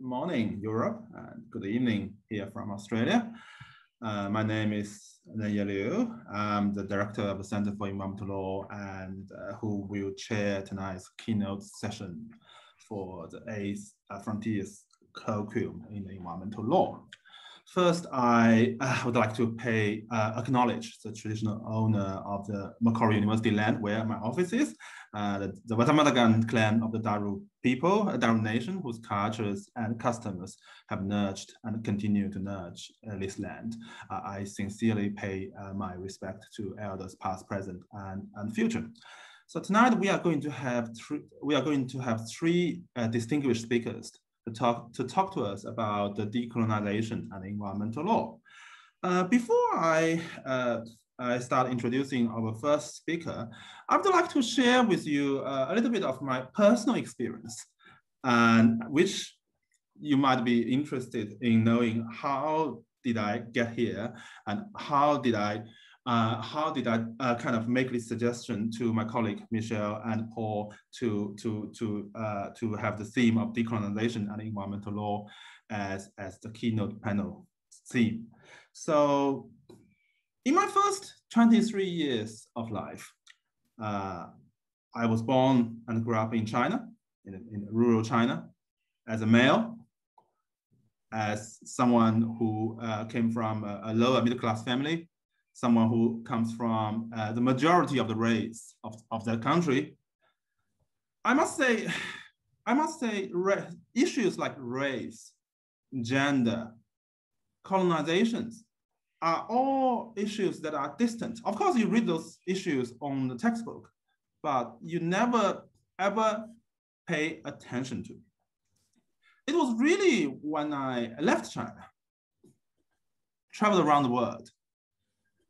morning, Europe, and good evening here from Australia. Uh, my name is Nengye Liu. I'm the director of the Center for Environmental Law and uh, who will chair tonight's keynote session for the eighth uh, Frontiers Colloquium in Environmental Law. First, I uh, would like to pay, uh, acknowledge the traditional owner of the Macquarie University land where my office is, uh, the, the Watamatagan clan of the Darug people, a Darug nation whose cultures and customs have nurtured and continue to nurture uh, this land. Uh, I sincerely pay uh, my respect to elders past, present, and, and future. So tonight we are going to have three, we are going to have three distinguished speakers to talk, to talk to us about the decolonization and environmental law. Uh, before I, uh, I start introducing our first speaker, I would like to share with you uh, a little bit of my personal experience, and which you might be interested in knowing how did I get here and how did I uh, how did I uh, kind of make this suggestion to my colleague Michelle and Paul to to to uh, to have the theme of decolonization and environmental law as as the keynote panel theme. So, in my first 23 years of life, uh, I was born and grew up in China, in, in rural China, as a male, as someone who uh, came from a, a lower middle class family someone who comes from uh, the majority of the race of, of that country, I must say, I must say issues like race, gender, colonizations are all issues that are distant. Of course, you read those issues on the textbook, but you never ever pay attention to. It was really when I left China, traveled around the world,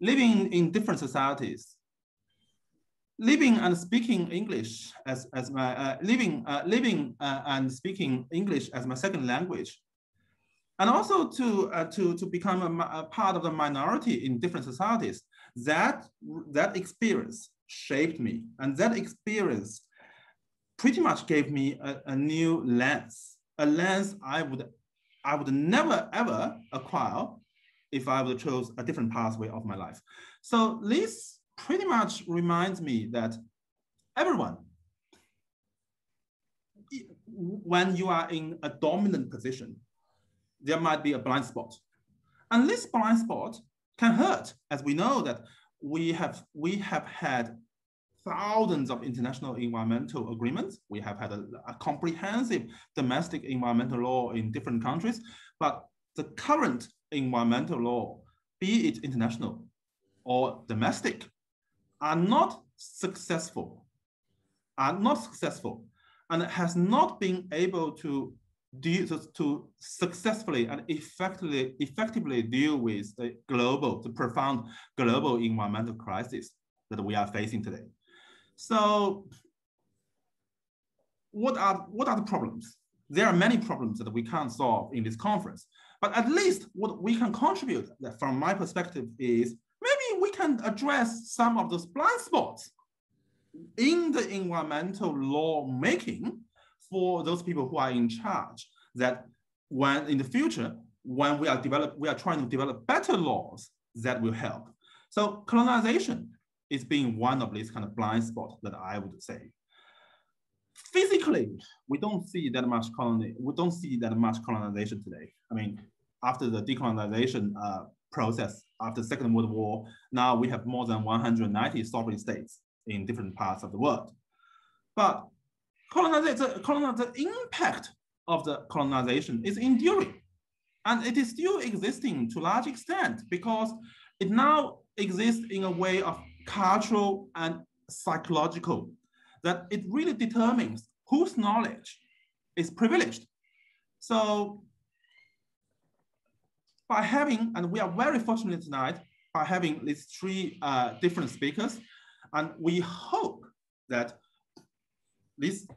living in different societies, living and speaking English as, as my, uh, living, uh, living uh, and speaking English as my second language, and also to, uh, to, to become a, a, part of the minority in different societies, that, that experience shaped me. And that experience pretty much gave me a, a new lens, a lens I would, I would never ever acquire if I would chose a different pathway of my life. So this pretty much reminds me that everyone, when you are in a dominant position, there might be a blind spot. And this blind spot can hurt, as we know that we have, we have had thousands of international environmental agreements. We have had a, a, comprehensive domestic environmental law in different countries, but the current environmental law, be it international or domestic, are not successful, are not successful, and has not been able to to, successfully and effectively effectively deal with the global, the profound global environmental crisis that we are facing today. So, what are what are the problems? There are many problems that we can't solve in this conference. But at least what we can contribute from my perspective is maybe we can address some of those blind spots in the environmental law making for those people who are in charge that when in the future, when we are develop, we are trying to develop better laws that will help. So colonization is being one of these kind of blind spots that I would say. Physically, we don't see that much colony, we don't see that much colonization today. I mean, after the decolonization uh, process after the Second World War, now we have more than 190 sovereign states in different parts of the world. But colonization, the impact of the colonization is enduring. And it is still existing to large extent because it now exists in a way of cultural and psychological that it really determines whose knowledge is privileged. So by having, and we are very fortunate tonight by having these three uh, different speakers, and we hope that these,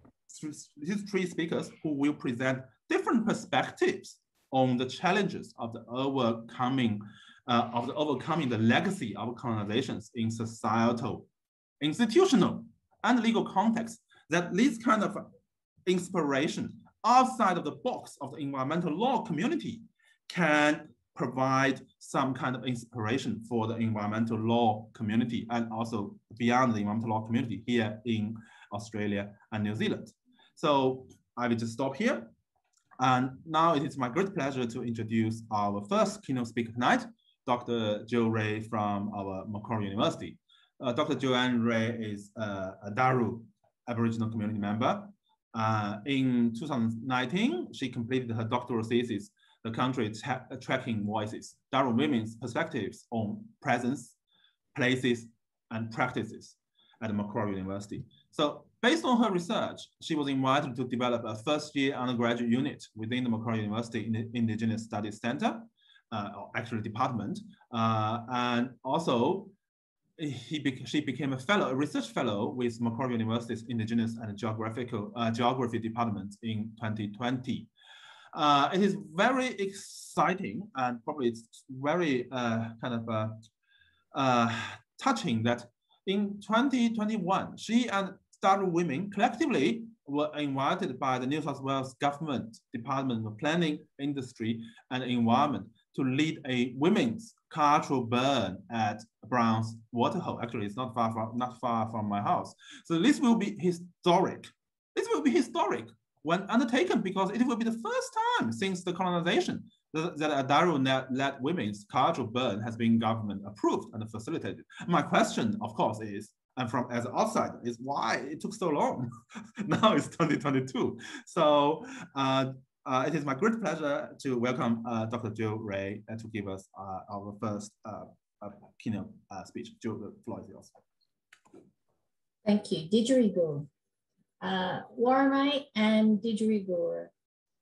these three speakers who will present different perspectives on the challenges of the overcoming uh, of the overcoming the legacy of colonizations in societal, institutional, and legal context, that this kind of inspiration outside of the box of the environmental law community can provide some kind of inspiration for the environmental law community and also beyond the environmental law community here in Australia and New Zealand. So I will just stop here. And now it is my great pleasure to introduce our first keynote speaker tonight, Dr. Jo Rey from our Macquarie University. Uh, Dr. Joanne Rey is uh, a Darug Aboriginal community member. Uh, in 2019, she completed her doctoral thesis, The Country Tra Tracking Voices, Darug Women's Perspectives on Presence, Places, and Practices at Macquarie University. So based on her research, she was invited to develop a first year undergraduate unit within the Macquarie University Indigenous Studies Center, uh, or actually department. Uh, and also he be she became a fellow, a research fellow with Macquarie University's Indigenous and Geographical uh, Geography Department in 2020. Uh, it is very exciting and probably it's very uh, kind of uh, uh, touching that in 2021, she and Darug Women collectively were invited by the New South Wales Government Department of Planning, Industry and Environment to lead a women's cultural burn at Browns Waterhole. Actually, it's not far from not far from my house. So this will be historic. This will be historic when undertaken because it will be the first time since the colonization that, that a Darug-led women's cultural burn has been government approved and facilitated. My question, of course, is and from as an outsider is why it took so long. now it's 2022. So uh, uh, it is my great pleasure to welcome uh, Dr. Jill Rey uh, to give us uh, our first uh, keynote speech. Jill, the floor is yours. Thank you. Didgeridoo. Uh, Warame and Didgeridoo.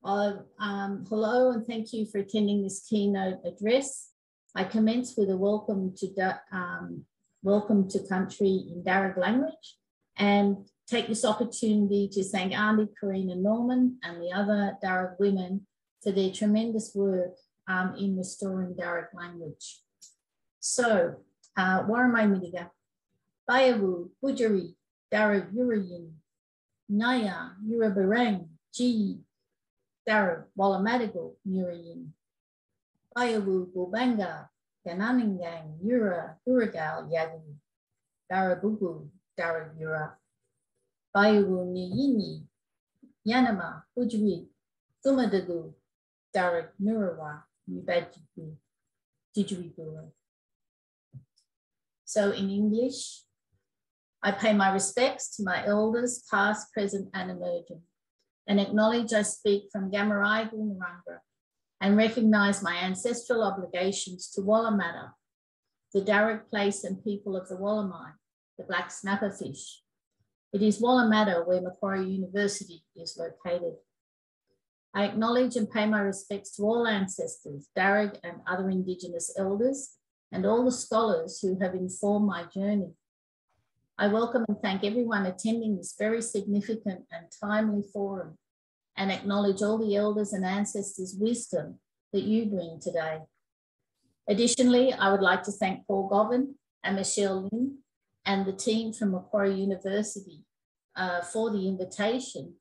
Um, hello and thank you for attending this keynote address. I commence with a welcome to um, welcome to country in Darug language and take this opportunity to thank Auntie Karina Norman and the other Darug women for their tremendous work um, in restoring Darug language. So, uh, Waramai Midiga, Bayawu, Bujari, Darug Yurayin, Naya, Yurabarang, Ji, Darug, Walamadigal, Yurayin, Bayawu, Bubanga, Gananingang, Yura, Uragal, Yagu, Darabugu, Darug Yura, Bayugu Niyini, Yanama, Ujwi, Thumadagu, Darak Nurawa, Nibajigu, Dijuigura. So in English, I pay my respects to my elders, past, present, and emerging, and acknowledge I speak from Gamaraigu Naranga and recognize my ancestral obligations to Wallamata, the Darug place and people of the Wallamai, the black snapper fish, it is Wallamata where Macquarie University is located. I acknowledge and pay my respects to all ancestors, Darug and other Indigenous elders, and all the scholars who have informed my journey. I welcome and thank everyone attending this very significant and timely forum and acknowledge all the elders and ancestors' wisdom that you bring today. Additionally, I would like to thank Paul Govind and Michelle Lim and the team from Macquarie University uh, for the invitation.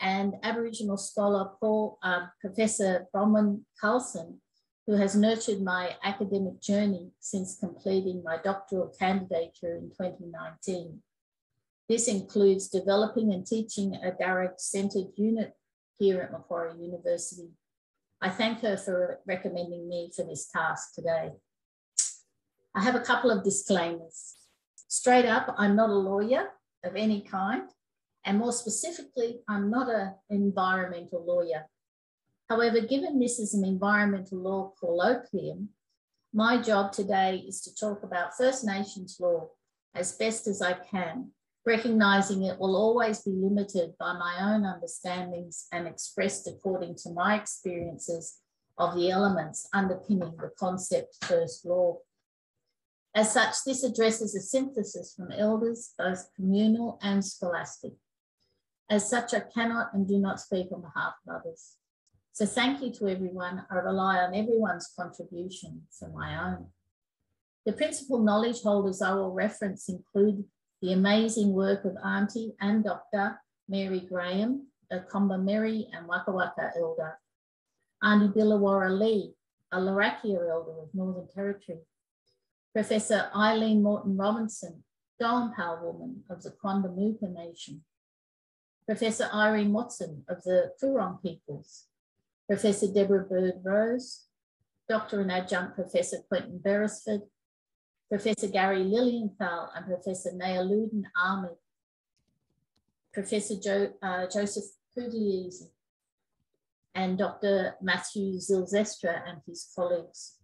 And Aboriginal scholar Paul, uh, Professor Bronwyn Carlson, who has nurtured my academic journey since completing my doctoral candidature in 2019. This includes developing and teaching a Darug-centered unit here at Macquarie University. I thank her for recommending me for this task today. I have a couple of disclaimers. Straight up, I'm not a lawyer of any kind. And more specifically, I'm not an environmental lawyer. However, given this is an environmental law colloquium, my job today is to talk about First Nations law as best as I can, recognizing it will always be limited by my own understandings and expressed according to my experiences of the elements underpinning the concept first law. As such, this addresses a synthesis from elders, both communal and scholastic. As such, I cannot and do not speak on behalf of others. So thank you to everyone. I rely on everyone's contribution for my own. The principal knowledge holders I will reference include the amazing work of Auntie and Dr. Mary Graham a Mary and Waka Waka elder, Aunty Billawara Lee, a Larrakia elder of Northern Territory, Professor Eileen Morton Robinson, Goenpul woman of the Quandamooka Nation, Professor Irene Watson of the Coorong peoples, Professor Deborah Bird Rose, Dr. and Adjunct Professor Quentin Beresford, Professor Gary Lilienthal and Professor Nehaluddin Ahmad, Professor jo, uh, Joseph Pugliese, and Dr. Matthew Zilzestra and his colleagues.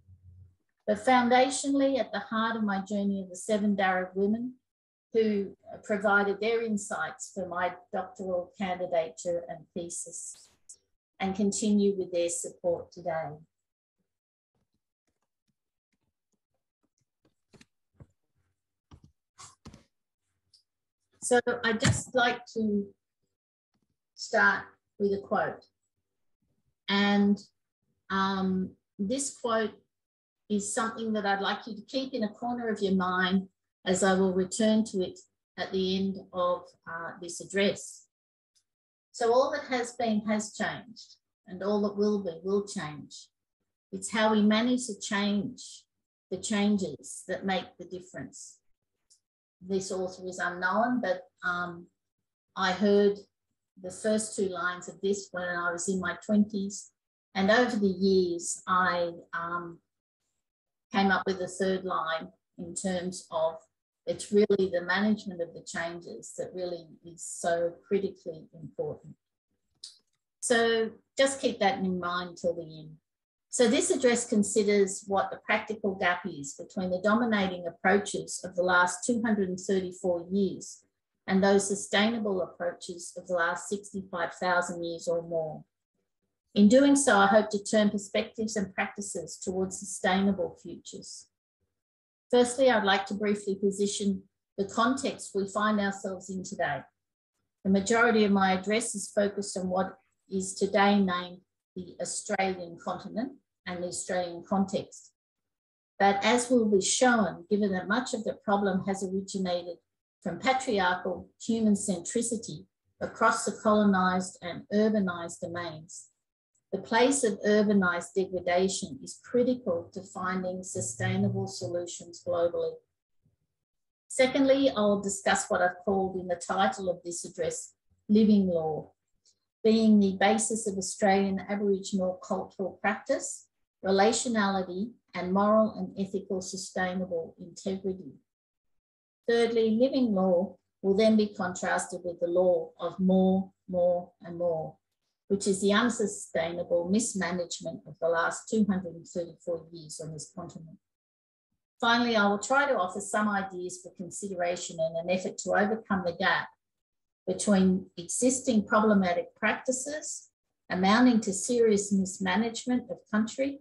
But foundationally, at the heart of my journey are the seven Darug women who provided their insights for my doctoral candidature and thesis and continue with their support today. So I'd just like to start with a quote. And um, this quote is something that I'd like you to keep in a corner of your mind as I will return to it at the end of uh, this address. So all that has been has changed and all that will be will change. It's how we manage to change the changes that make the difference. This author is unknown, but um, I heard the first two lines of this when I was in my 20s. And over the years, I um, came up with a third line in terms of it's really the management of the changes that really is so critically important. So just keep that in mind till the end. So this address considers what the practical gap is between the dominating approaches of the last 234 years and those sustainable approaches of the last 65,000 years or more. In doing so, I hope to turn perspectives and practices towards sustainable futures. Firstly, I'd like to briefly position the context we find ourselves in today. The majority of my address is focused on what is today named the Australian continent and the Australian context. But as will be shown, given that much of the problem has originated from patriarchal human centricity across the colonised and urbanised domains, the place of urbanised degradation is critical to finding sustainable solutions globally. Secondly, I'll discuss what I've called in the title of this address, living law, being the basis of Australian Aboriginal cultural practice, relationality, and moral and ethical sustainable integrity. Thirdly, living law will then be contrasted with the law of more, more, and more, which is the unsustainable mismanagement of the last 234 years on this continent. Finally, I will try to offer some ideas for consideration in an effort to overcome the gap between existing problematic practices amounting to serious mismanagement of country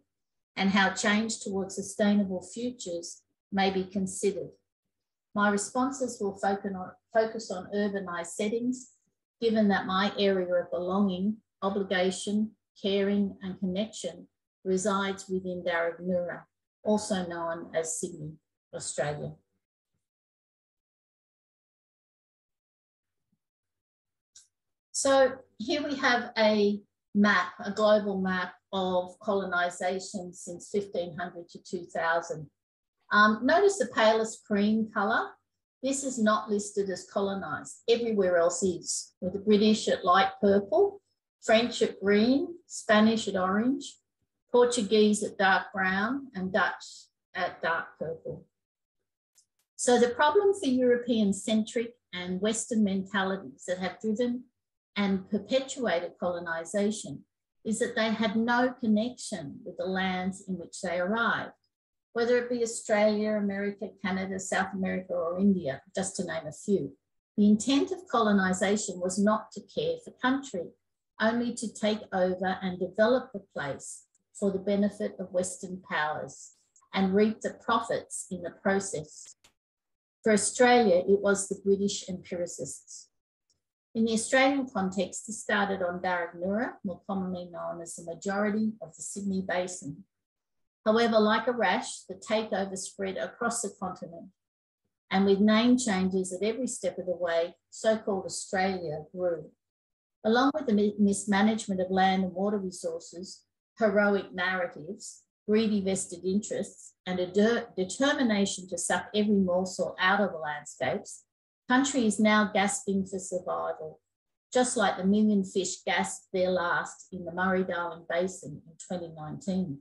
and how change towards sustainable futures may be considered. My responses will focus on, urbanised settings, given that my area of belonging, obligation, caring and connection resides within Darug also known as Sydney, Australia. So here we have a map, a global map of colonisation since 1500 to 2000. Um, notice the palest cream colour. This is not listed as colonised. Everywhere else is, with the British at light purple, French at green, Spanish at orange, Portuguese at dark brown, and Dutch at dark purple. So the problem for European centric and Western mentalities that have driven and perpetuated colonization is that they had no connection with the lands in which they arrived, whether it be Australia, America, Canada, South America, or India, just to name a few. The intent of colonization was not to care for country, only to take over and develop the place for the benefit of Western powers and reap the profits in the process. For Australia, it was the British empiricists. In the Australian context, this started on Darug more commonly known as the majority of the Sydney Basin. However, like a rash, the takeover spread across the continent. And with name changes at every step of the way, so-called Australia grew. Along with the mismanagement of land and water resources, heroic narratives, greedy vested interests, and a de determination to suck every morsel out of the landscapes, country is now gasping for survival, just like the million fish gasped their last in the Murray-Darling Basin in 2019.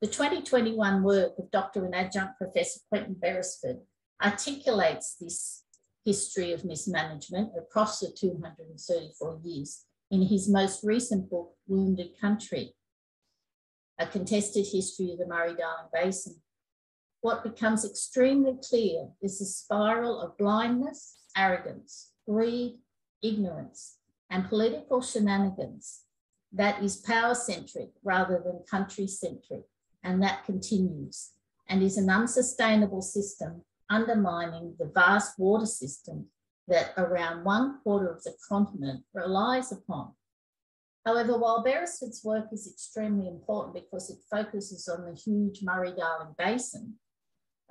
The 2021 work of Dr. and Adjunct Professor Quentin Beresford articulates this history of mismanagement across the 234 years in his most recent book, Wounded Country, a contested history of the Murray-Darling Basin. What becomes extremely clear is the spiral of blindness, arrogance, greed, ignorance, and political shenanigans that is power-centric rather than country-centric, and that continues and is an unsustainable system undermining the vast water system that around one quarter of the continent relies upon. However, while Beresford's work is extremely important because it focuses on the huge Murray-Darling Basin,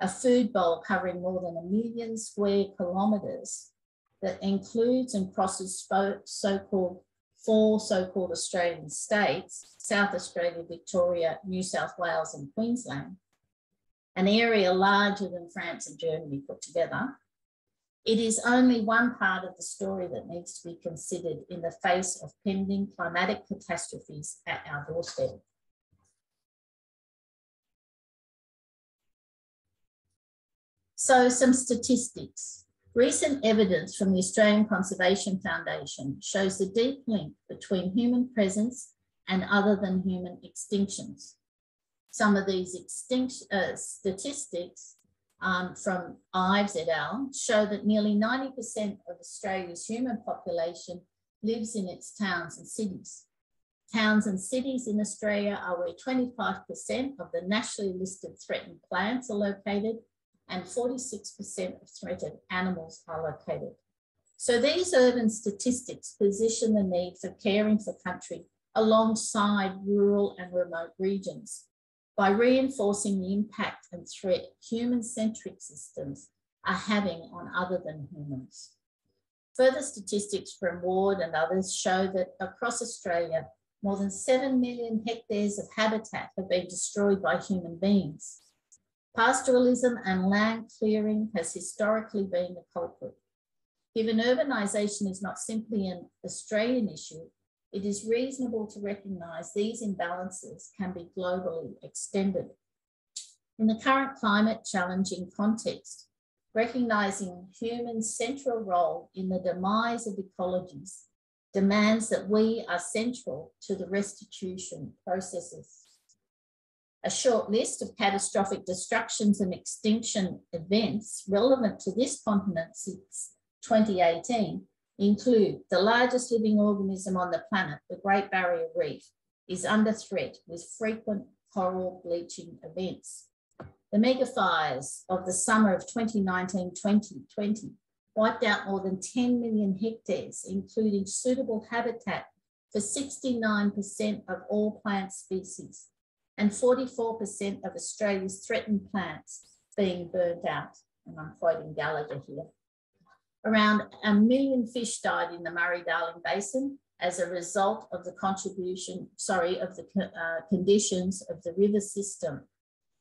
a food bowl covering more than a million square kilometres that includes and crosses so-called four so-called Australian states, South Australia, Victoria, New South Wales and Queensland, an area larger than France and Germany put together, it is only one part of the story that needs to be considered in the face of pending climatic catastrophes at our doorstep. So some statistics. Recent evidence from the Australian Conservation Foundation shows the deep link between human presence and other than human extinctions some of these extinction uh, statistics um, from Ives et al. show that nearly 90% of Australia's human population lives in its towns and cities. Towns and cities in Australia are where 25% of the nationally listed threatened plants are located and 46% of threatened animals are located. So these urban statistics position the need for caring for country alongside rural and remote regions by reinforcing the impact and threat human-centric systems are having on other than humans. Further statistics from Ward and others show that across Australia, more than 7 million hectares of habitat have been destroyed by human beings. Pastoralism and land clearing has historically been the culprit. Given urbanisation is not simply an Australian issue, it is reasonable to recognise these imbalances can be globally extended. In the current climate challenging context, recognising humans' central role in the demise of ecologies demands that we are central to the restitution processes. A short list of catastrophic destructions and extinction events relevant to this continent since 2018 include the largest living organism on the planet, the Great Barrier Reef, is under threat with frequent coral bleaching events. The megafires of the summer of 2019-2020 wiped out more than 10 million hectares, including suitable habitat for 69% of all plant species and 44% of Australia's threatened plants being burnt out. And I'm quoting Gallagher here. Around a million fish died in the Murray-Darling Basin as a result of the contribution, sorry, of the uh, conditions of the river system.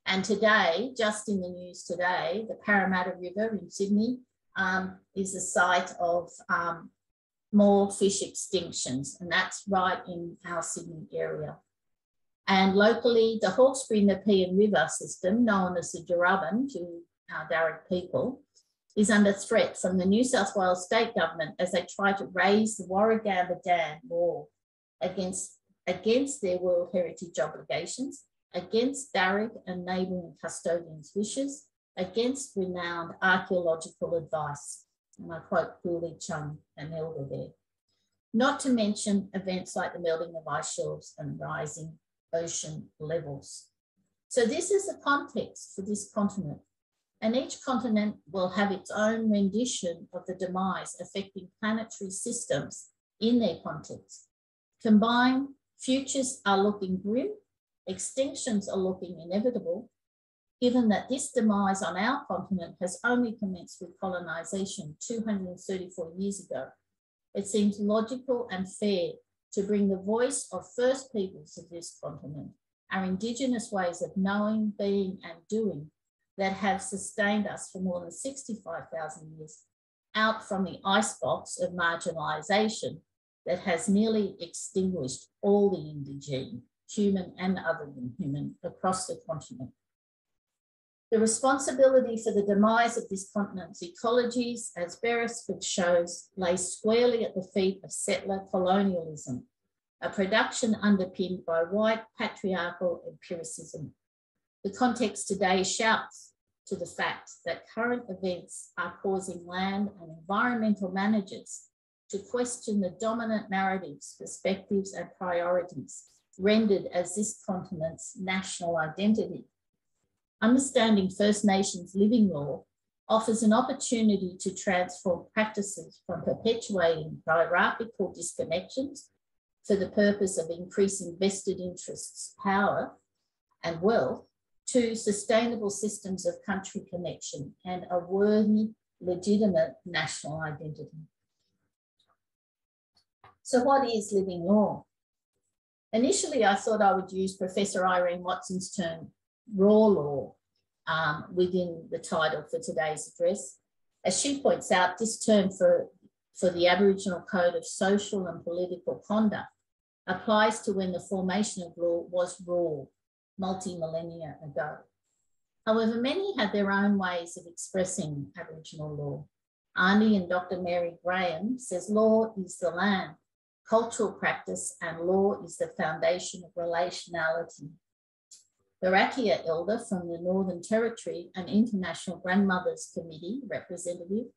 And today, just in the news today, the Parramatta River in Sydney um, is the site of um, more fish extinctions, and that's right in our Sydney area. And locally, the Hawkesbury Nepean River system, known as the Darubbin to our Darug people, is under threat from the New South Wales state government as they try to raise the Warragamba Dam wall against, against their World Heritage obligations, against Darug and neighbouring custodians' wishes, against renowned archaeological advice. And I quote Cooley Chung, an elder there. Not to mention events like the melting of ice shelves and rising ocean levels. So this is the context for this continent and each continent will have its own rendition of the demise affecting planetary systems in their context. Combined, futures are looking grim, extinctions are looking inevitable, given that this demise on our continent has only commenced with colonisation 234 years ago, it seems logical and fair to bring the voice of First Peoples of this continent, our Indigenous ways of knowing, being, and doing that have sustained us for more than 65,000 years out from the icebox of marginalisation that has nearly extinguished all the indigene, human and other than human, across the continent. The responsibility for the demise of this continent's ecologies, as Beresford shows, lay squarely at the feet of settler colonialism, a production underpinned by white patriarchal empiricism. The context today shouts to the fact that current events are causing land and environmental managers to question the dominant narratives, perspectives, and priorities rendered as this continent's national identity. Understanding First Nations living law offers an opportunity to transform practices from perpetuating hierarchical disconnections for the purpose of increasing vested interests, power, and wealth to sustainable systems of country connection and a worthy, legitimate national identity. So, what is living law? Initially, I thought I would use Professor Irene Watson's term raw law um, within the title for today's address. As she points out, this term for, for the Aboriginal Code of Social and Political Conduct applies to when the formation of law was raw, multi-millennia ago. However, many had their own ways of expressing Aboriginal law. Arnie and Dr. Mary Graham says law is the land, cultural practice and law is the foundation of relationality. The Rakia elder from the Northern Territory and International Grandmothers Committee representative,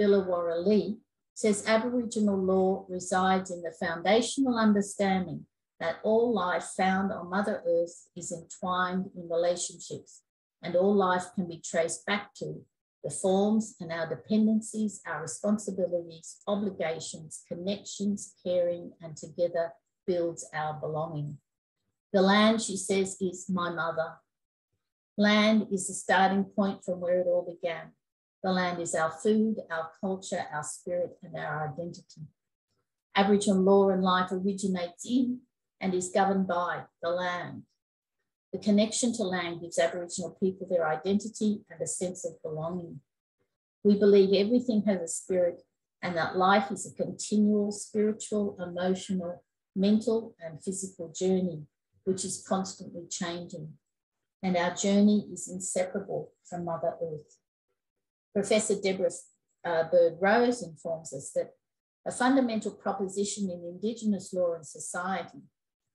Billawarra Lee, says Aboriginal law resides in the foundational understanding that all life found on Mother Earth is entwined in relationships and all life can be traced back to the forms and our dependencies, our responsibilities, obligations, connections, caring, and together builds our belonging. The land, she says, is my mother. Land is the starting point from where it all began. The land is our food, our culture, our spirit, and our identity. Aboriginal law and life originates in and is governed by the land. The connection to land gives Aboriginal people their identity and a sense of belonging. We believe everything has a spirit and that life is a continual spiritual, emotional, mental, and physical journey, which is constantly changing. And our journey is inseparable from Mother Earth. Professor Deborah uh, Bird Rose informs us that a fundamental proposition in Indigenous law and society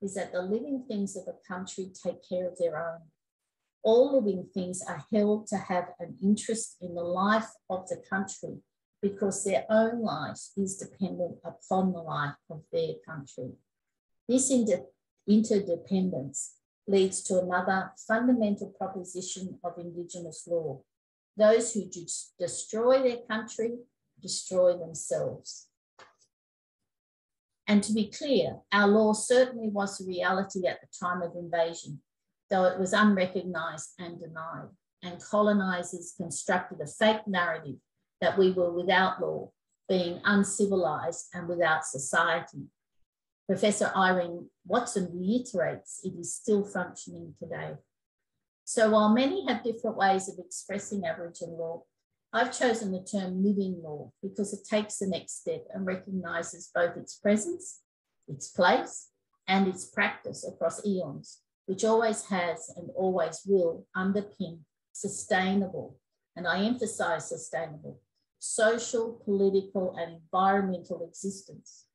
is that the living things of a country take care of their own. All living things are held to have an interest in the life of the country because their own life is dependent upon the life of their country. This inter interdependence leads to another fundamental proposition of Indigenous law those who destroy their country destroy themselves. And to be clear, our law certainly was a reality at the time of invasion, though it was unrecognised and denied. And colonisers constructed a fake narrative that we were without law, being uncivilised and without society. Professor Irene Watson reiterates it is still functioning today. So while many have different ways of expressing Aboriginal law, I've chosen the term living law because it takes the next step and recognises both its presence, its place, and its practice across eons, which always has and always will underpin sustainable, and I emphasise sustainable, social, political, and environmental existence.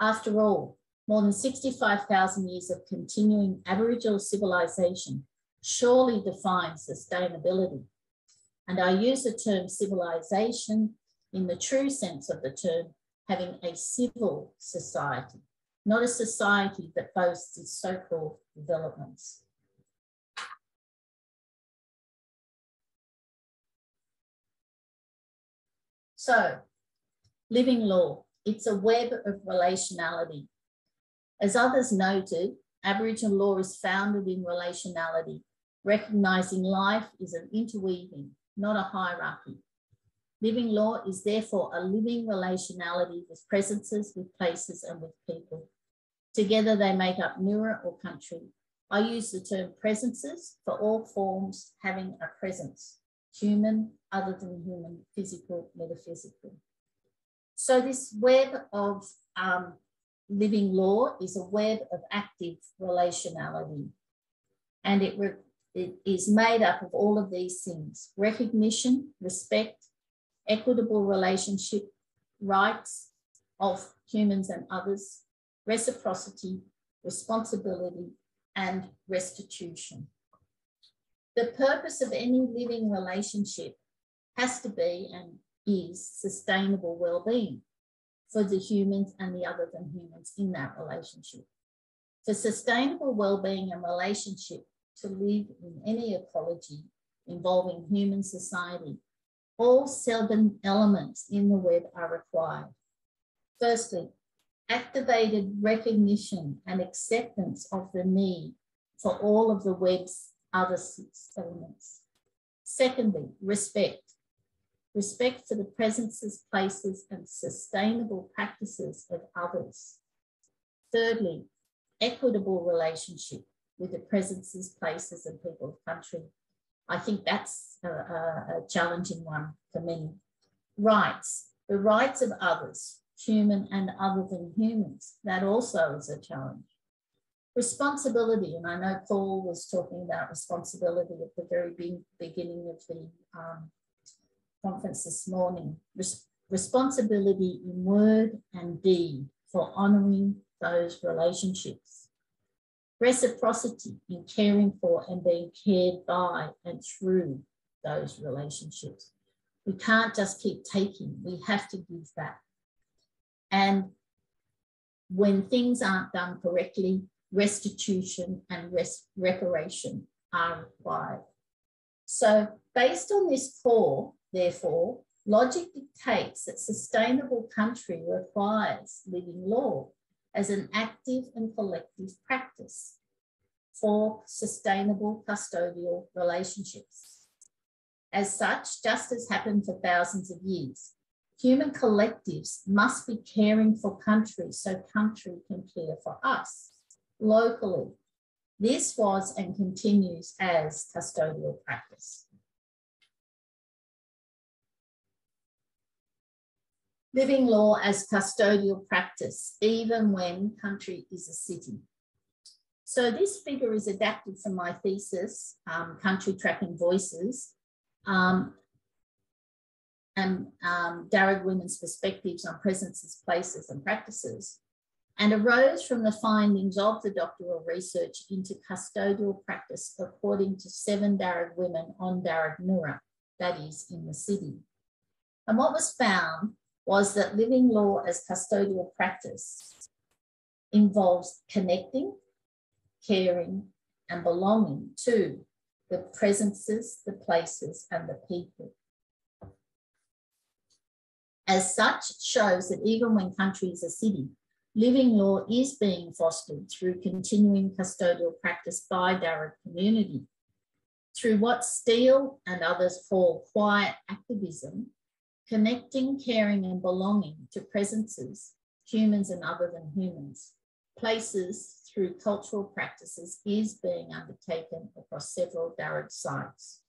After all, more than 65,000 years of continuing Aboriginal civilization surely defines sustainability. And I use the term civilization in the true sense of the term, having a civil society, not a society that boasts its so-called developments. So, living law, it's a web of relationality. As others noted, Aboriginal law is founded in relationality recognizing life is an interweaving, not a hierarchy. Living law is therefore a living relationality with presences, with places, and with people. Together they make up Nura or country. I use the term presences for all forms having a presence, human, other than human, physical, metaphysical. So this web of um, living law is a web of active relationality. And it, it is made up of all of these things recognition, respect, equitable relationship, rights of humans and others, reciprocity, responsibility, and restitution. The purpose of any living relationship has to be and is sustainable well-being for the humans and the other than humans in that relationship. For sustainable well-being and relationship to live in any ecology involving human society, all seven elements in the web are required. Firstly, activated recognition and acceptance of the need for all of the web's other six elements. Secondly, respect respect for the presences, places, and sustainable practices of others. Thirdly, equitable relationship with the presences, places, and people of country. I think that's a, a, challenging one for many. Rights, the rights of others, human and other than humans, that also is a challenge. Responsibility, and I know Paul was talking about responsibility at the very beginning of the um, conference this morning, res responsibility in word and deed for honouring those relationships. Reciprocity in caring for and being cared by and through those relationships. We can't just keep taking, we have to give back. And when things aren't done correctly, restitution and res reparation are required. So based on this core, Therefore, logic dictates that sustainable country requires living law as an active and collective practice for sustainable custodial relationships. As such, just as happened for thousands of years, human collectives must be caring for country so country can care for us locally. This was and continues as custodial practice. Living law as custodial practice, even when country is a city. So this figure is adapted from my thesis, um, Country Tracking Voices, um, and um, Darug Women's Perspectives on Presences, Places and Practices, and arose from the findings of the doctoral research into custodial practice according to seven Darug women on Darug Nura, that is in the city. And what was found was that living law as custodial practice involves connecting, caring, and belonging to the presences, the places, and the people. As such, it shows that even when country is a city, living law is being fostered through continuing custodial practice by Darug community. Through what Steele and others call quiet activism, connecting, caring, and belonging to presences, humans and other than humans, places through cultural practices is being undertaken across several Darug sites.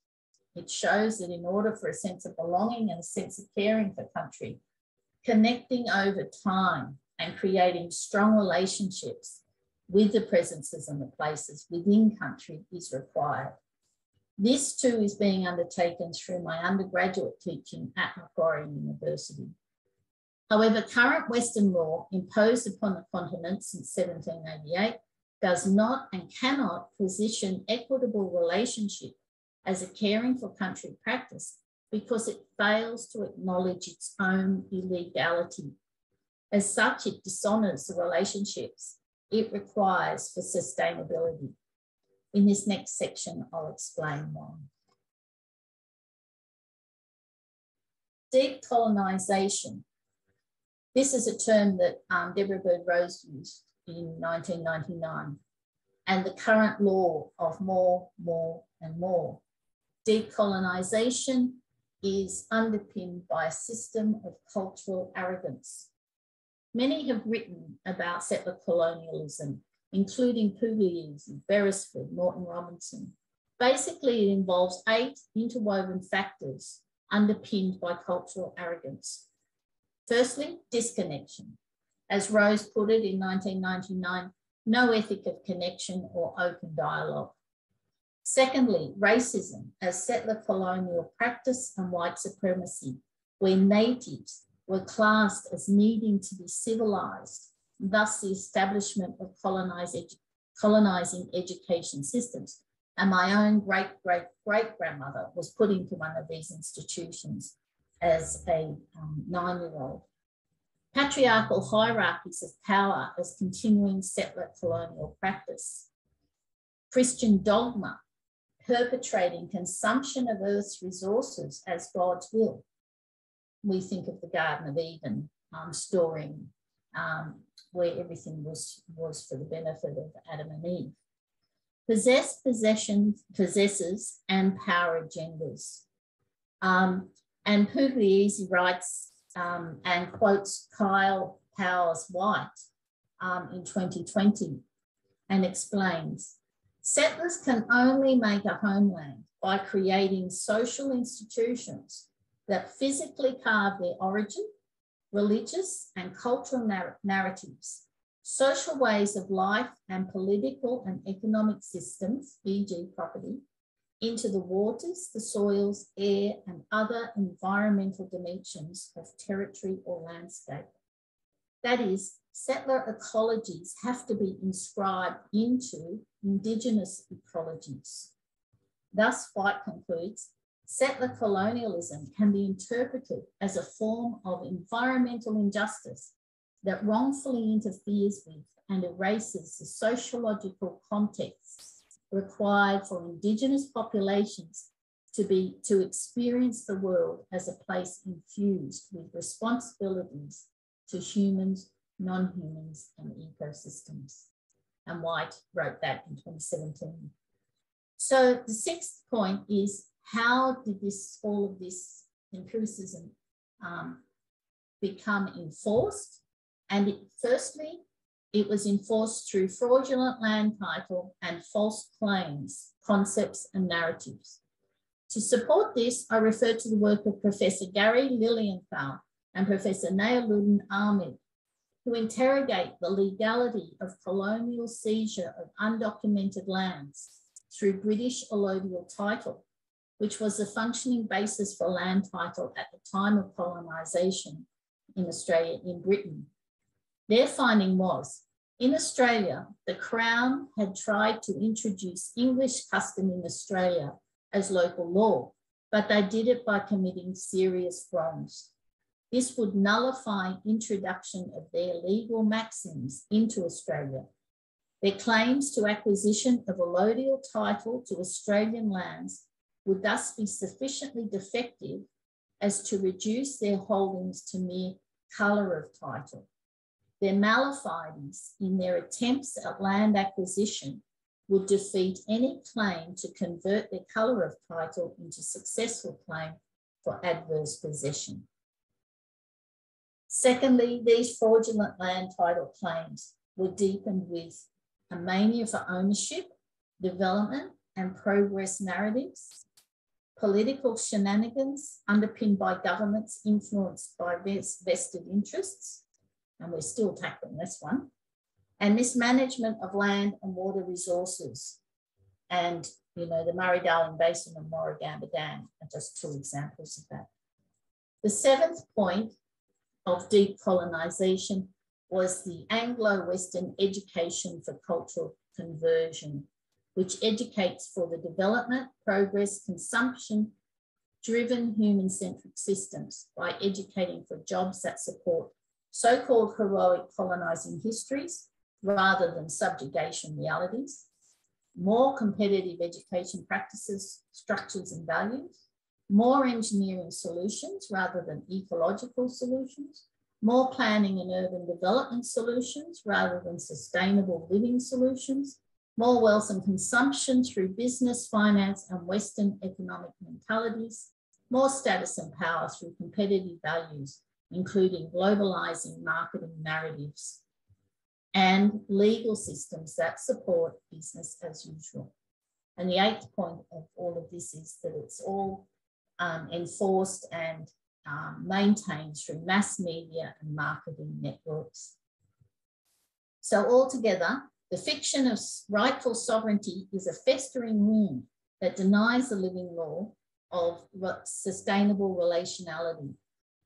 It shows that in order for a sense of belonging and a sense of caring for country, connecting over time and creating strong relationships with the presences and the places within country is required. This too is being undertaken through my undergraduate teaching at Macquarie University. However, current Western law imposed upon the continent since 1788 does not and cannot position equitable relationship as a caring for country practice because it fails to acknowledge its own illegality. As such, it dishonours the relationships it requires for sustainability. In this next section, I'll explain why. Decolonization. This is a term that um, Deborah Bird Rose used in 1999 and the current law of more, more, and more. Decolonization is underpinned by a system of cultural arrogance. Many have written about settler colonialism, including Pugliese, Beresford, Moreton-Robinson. Basically, it involves eight interwoven factors underpinned by cultural arrogance. Firstly, disconnection. As Rose put it in 1999, no ethic of connection or open dialogue. Secondly, racism as settler colonial practice and white supremacy, where natives were classed as needing to be civilized, thus the establishment of edu colonizing education systems. And my own great great great grandmother was put into one of these institutions as a um, nine year old. Patriarchal hierarchies of power as continuing settler colonial practice. Christian dogma perpetrating consumption of Earth's resources as God's will. We think of the Garden of Eden, um, storing um, where everything was, was for the benefit of Adam and Eve. Possess, possessions, possessors, and power agendas. Um, and Pugliese writes um, and quotes Kyle Powys Whyte um, in 2020 and explains settlers can only make a homeland by creating social institutions that physically carve their origin, religious and cultural narr narratives, social ways of life and political and economic systems, e.g. property, into the waters, the soils, air, and other environmental dimensions of territory or landscape. That is, settler ecologies have to be inscribed into Indigenous ecologies. Thus, Whyte concludes, settler colonialism can be interpreted as a form of environmental injustice that wrongfully interferes with and erases the sociological context required for Indigenous populations to be to experience the world as a place infused with responsibilities to humans, non-humans, and ecosystems. And Whyte wrote that in 2017. So the sixth point is how did this all of this empiricism um, become enforced? And it, firstly, it was enforced through fraudulent land title and false claims, concepts, and narratives. To support this, I refer to the work of Professor Gary Lilienthal and Professor Nehaluddin Ahmad, who interrogate the legality of colonial seizure of undocumented lands through British allodial title, which was the functioning basis for land title at the time of colonisation in Australia in Britain their finding was in Australia, the Crown had tried to introduce English custom in Australia as local law, but they did it by committing serious wrongs. This would nullify introduction of their legal maxims into Australia. Their claims to acquisition of allodial title to Australian lands would thus be sufficiently defective as to reduce their holdings to mere colour of title. Their malefides in their attempts at land acquisition would defeat any claim to convert their colour of title into successful claim for adverse possession. Secondly, these fraudulent land title claims were deepened with a mania for ownership, development, and progress narratives, political shenanigans underpinned by governments influenced by vested interests, and we're still tackling this one, and mismanagement of land and water resources. And, you know, the Murray-Darling Basin and Moranbah Dam are just two examples of that. The seventh point of deep colonisation was the Anglo-Western education for cultural conversion, which educates for the development, progress, consumption, driven human-centric systems by educating for jobs that support so-called heroic colonizing histories rather than subjugation realities, more competitive education practices, structures and values, more engineering solutions rather than ecological solutions, more planning and urban development solutions rather than sustainable living solutions, more wealth and consumption through business, finance and Western economic mentalities, more status and power through competitive values, including globalizing marketing narratives and legal systems that support business as usual. And the eighth point of all of this is that it's all um, enforced and um, maintained through mass media and marketing networks. So altogether, the fiction of rightful sovereignty is a festering wound that denies the living law of sustainable relationality,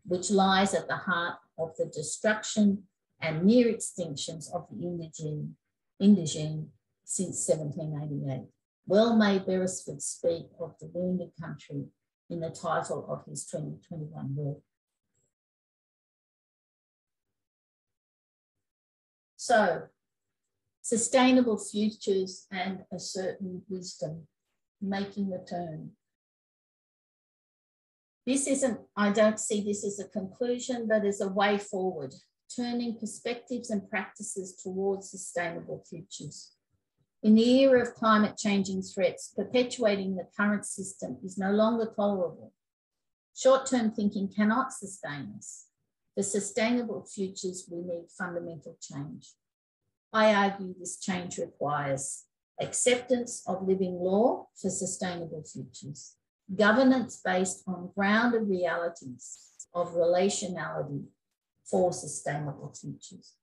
which lies at the heart of the destruction and near extinctions of the indigene, indigene since 1788. Well may Beresford speak of the wounded country in the title of his 2021 work. So, sustainable futures and a certain wisdom, making the turn. This isn't, I don't see this as a conclusion, but as a way forward, turning perspectives and practices towards sustainable futures. In the era of climate changing threats, perpetuating the current system is no longer tolerable. Short-term thinking cannot sustain us. For sustainable futures, we need fundamental change. I argue this change requires acceptance of living law for sustainable futures, governance based on grounded realities of relationality for sustainable futures,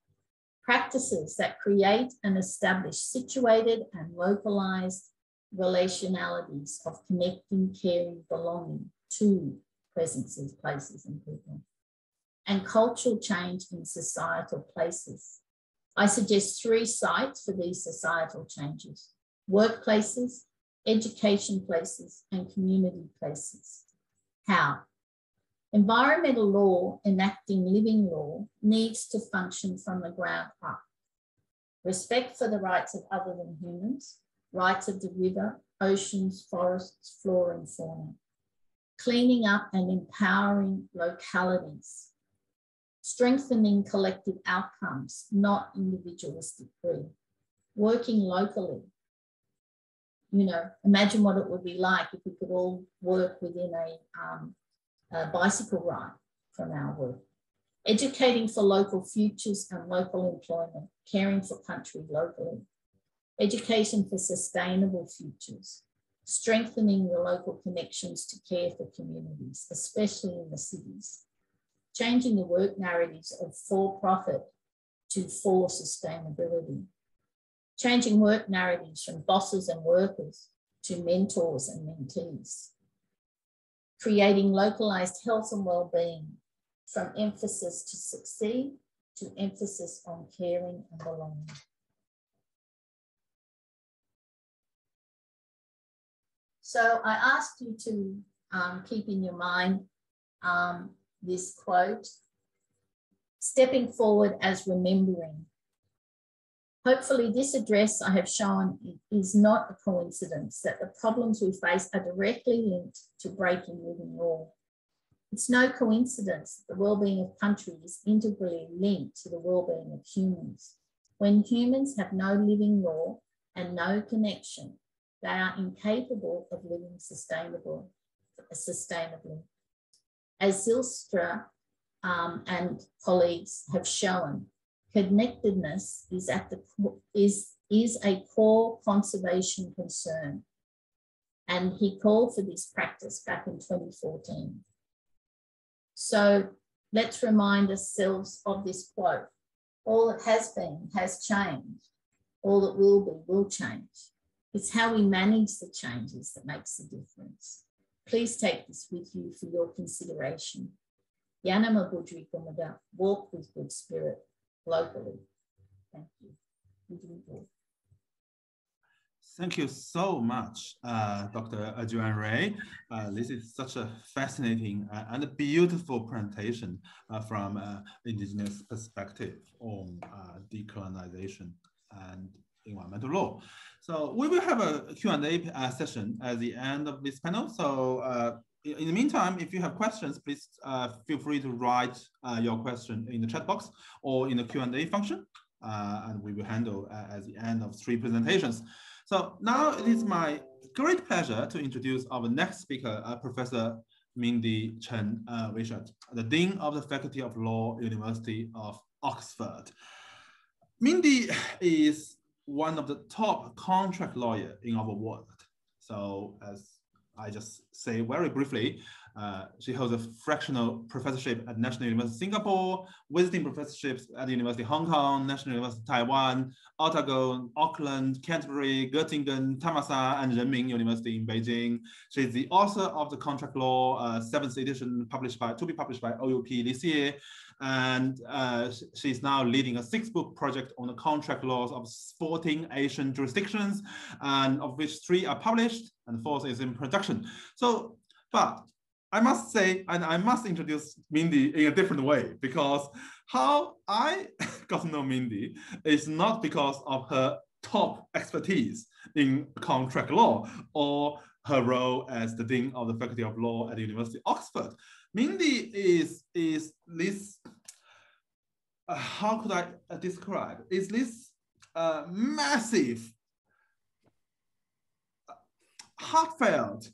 practices that create and establish situated and localized relationalities of connecting, caring, belonging to presences, places, and people, and cultural change in societal places. I suggest three sites for these societal changes workplaces, education places, and community places. How? Environmental law enacting living law needs to function from the ground up. Respect for the rights of other than humans, rights of the river, oceans, forests, flora and fauna. Cleaning up and empowering localities. Strengthening collective outcomes, not individualistic greed. Working locally. You know, imagine what it would be like if we could all work within a um, uh, bicycle ride from our work. Educating for local futures and local employment, caring for country locally. Education for sustainable futures, strengthening the local connections to care for communities, especially in the cities. Changing the work narratives of for profit to for sustainability. Changing work narratives from bosses and workers to mentors and mentees creating localized health and well-being from emphasis to succeed to emphasis on caring and belonging. So I asked you to um, keep in your mind um, this quote, stepping forward as remembering Hopefully this address I have shown is not a coincidence that the problems we face are directly linked to breaking living law. It's no coincidence that the well-being of countries is integrally linked to the well-being of humans. When humans have no living law and no connection, they are incapable of living sustainable, sustainably. As Zylstra um, and colleagues have shown, connectedness is at the is is a core conservation concern. And he called for this practice back in 2014 so let's remind ourselves of this quote. All that has been has changed. All that will be will change. It's how we manage the changes that makes the difference please take this with you for your consideration yanama budri kumada walk with good spirit locally. Thank you. Thank you so much, uh, Dr. Joanne Rey. Uh, this is such a fascinating uh, and a beautiful presentation uh, from uh, Indigenous perspective on uh, decolonization and environmental law. So we will have a Q&A session at the end of this panel. So in the meantime, if you have questions, please uh, feel free to write uh, your question in the chat box or in the Q&A function, uh, and we will handle uh, at the end of three presentations. So now it is my great pleasure to introduce our next speaker, uh, Professor Mindy Chen uh, Wishart, the Dean of the Faculty of Law, University of Oxford. Mindy is one of the top contract lawyer in our world. So as I just say very briefly, uh, she holds a fractional professorship at National University Singapore, visiting professorships at the University of Hong Kong, National University Taiwan, Otago, Auckland, Canterbury, Göttingen, Thammasat, and Renmin University in Beijing. She is the author of the Contract Law, uh, seventh edition, published by to be published by OUP this year, and uh, she's now leading a six-book project on the contract laws of 14 Asian jurisdictions, and of which three are published, and the fourth is in production. So, but I must say, and I must introduce Mindy in a different way because how I got to know Mindy is not because of her top expertise in contract law or her role as the Dean of the Faculty of Law at the University of Oxford. Mindy is, is this, uh, how could I uh, describe, is this uh, massive, uh, heartfelt,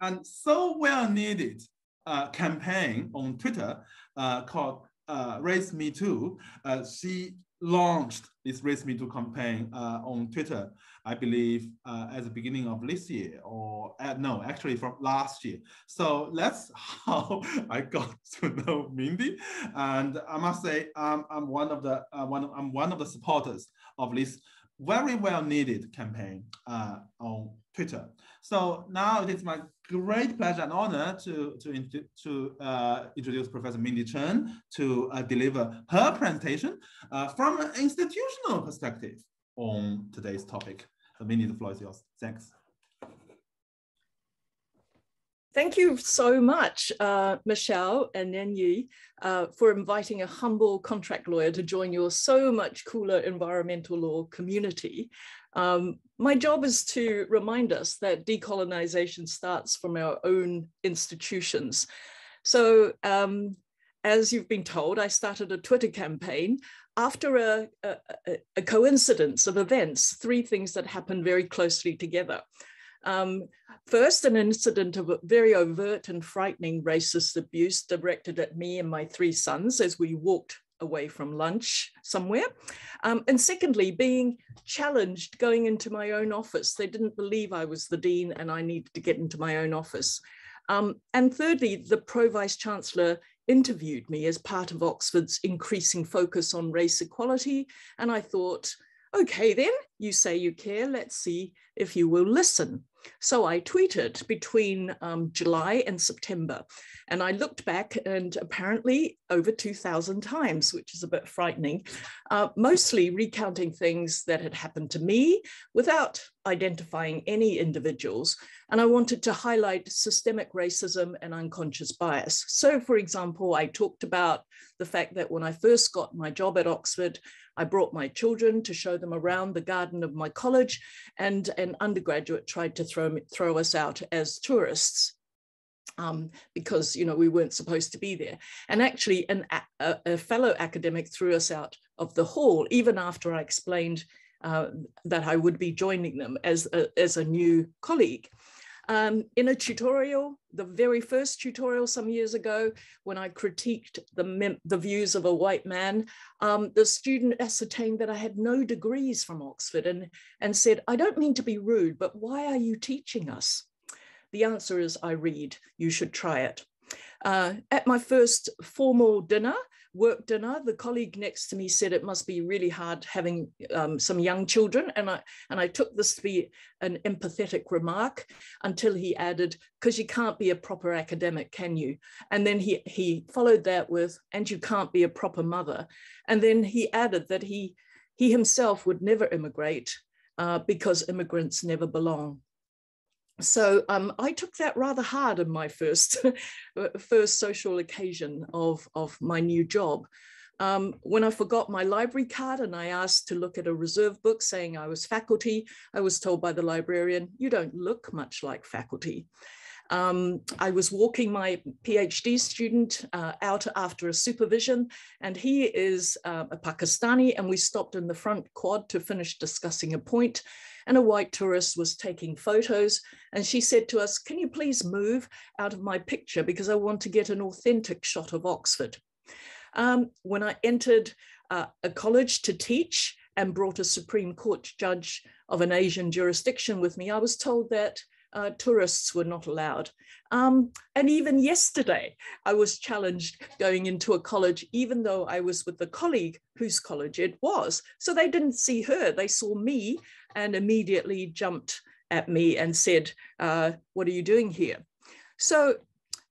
and so well needed uh, campaign on Twitter uh, called uh, Race Me Too. Uh, she launched this Race Me Too campaign uh, on Twitter, I believe, uh, at the beginning of this year, or no, actually from last year. So that's how I got to know Mindy, and I must say um, I'm one of the one. I'm one of the supporters of this very well needed campaign on Twitter. So now it is my great pleasure and honor to, to, to uh, introduce Professor Mindy Chen to uh, deliver her presentation uh, from an institutional perspective on today's topic. So Mindy, the floor is yours. Thanks. Thank you so much, uh, Michelle and Nengye, uh, for inviting a humble contract lawyer to join your so much cooler environmental law community. Um, my job is to remind us that decolonization starts from our own institutions. So um, as you've been told, I started a Twitter campaign after a, a, a, coincidence of events, three things that happened very closely together. Um, first, an incident of very overt and frightening racist abuse directed at me and my three sons as we walked away from lunch somewhere. Um, and secondly, being challenged going into my own office. They didn't believe I was the dean and I needed to get into my own office. Um, and thirdly, the Pro Vice Chancellor interviewed me as part of Oxford's increasing focus on race equality. And I thought, okay, then you say you care, let's see if you will listen. So I tweeted between um, July and September, and I looked back and apparently over 2,000 times, which is a bit frightening, uh, mostly recounting things that had happened to me without identifying any individuals. And I wanted to highlight systemic racism and unconscious bias. So, for example, I talked about the fact that when I first got my job at Oxford, I brought my children to show them around the garden of my college, and an undergraduate tried to throw, throw us out as tourists. Um, because you know we weren't supposed to be there, and actually, an, a, a, fellow academic threw us out of the hall even after I explained uh, that I would be joining them as a, as a new colleague. Um, in a tutorial, the very first tutorial some years ago, when I critiqued the, the views of a white man, um, the student ascertained that I had no degrees from Oxford and, and said, I don't mean to be rude, but why are you teaching us? The answer is I read, you should try it. Uh, at my first formal dinner, work dinner, the colleague next to me said it must be really hard having um, some young children. And I, and I took this to be an empathetic remark until he added, because you can't be a proper academic, can you? And then he, he followed that with, and you can't be a proper mother. And then he added that he, he himself would never immigrate uh, because immigrants never belong so um, I took that rather hard in my first first social occasion of, of my new job. Um, when I forgot my library card and I asked to look at a reserve book saying I was faculty, I was told by the librarian, you don't look much like faculty. Um, I was walking my PhD student uh, out after a supervision, and he is uh, a Pakistani, and we stopped in the front quad to finish discussing a point, and a white tourist was taking photos, and she said to us, can you please move out of my picture because I want to get an authentic shot of Oxford. Um, when I entered uh, a college to teach and brought a Supreme Court judge of an Asian jurisdiction with me, I was told that uh, tourists were not allowed. Um, and even yesterday, I was challenged going into a college, even though I was with the colleague whose college it was. So they didn't see her, they saw me and immediately jumped at me and said, uh, What are you doing here? So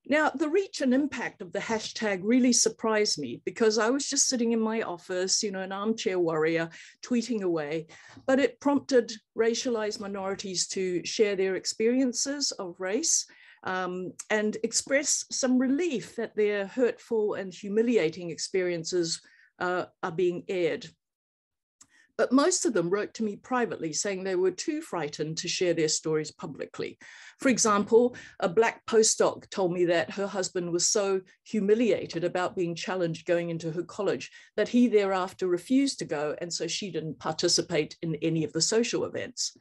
now, the reach and impact of the hashtag really surprised me because I was just sitting in my office, you know, an armchair warrior, tweeting away, but it prompted racialized minorities to share their experiences of race um, and express some relief that their hurtful and humiliating experiences uh, are being aired. But most of them wrote to me privately saying they were too frightened to share their stories publicly. For example, a black postdoc told me that her husband was so humiliated about being challenged going into her college that he thereafter refused to go, and so she didn't participate in any of the social events.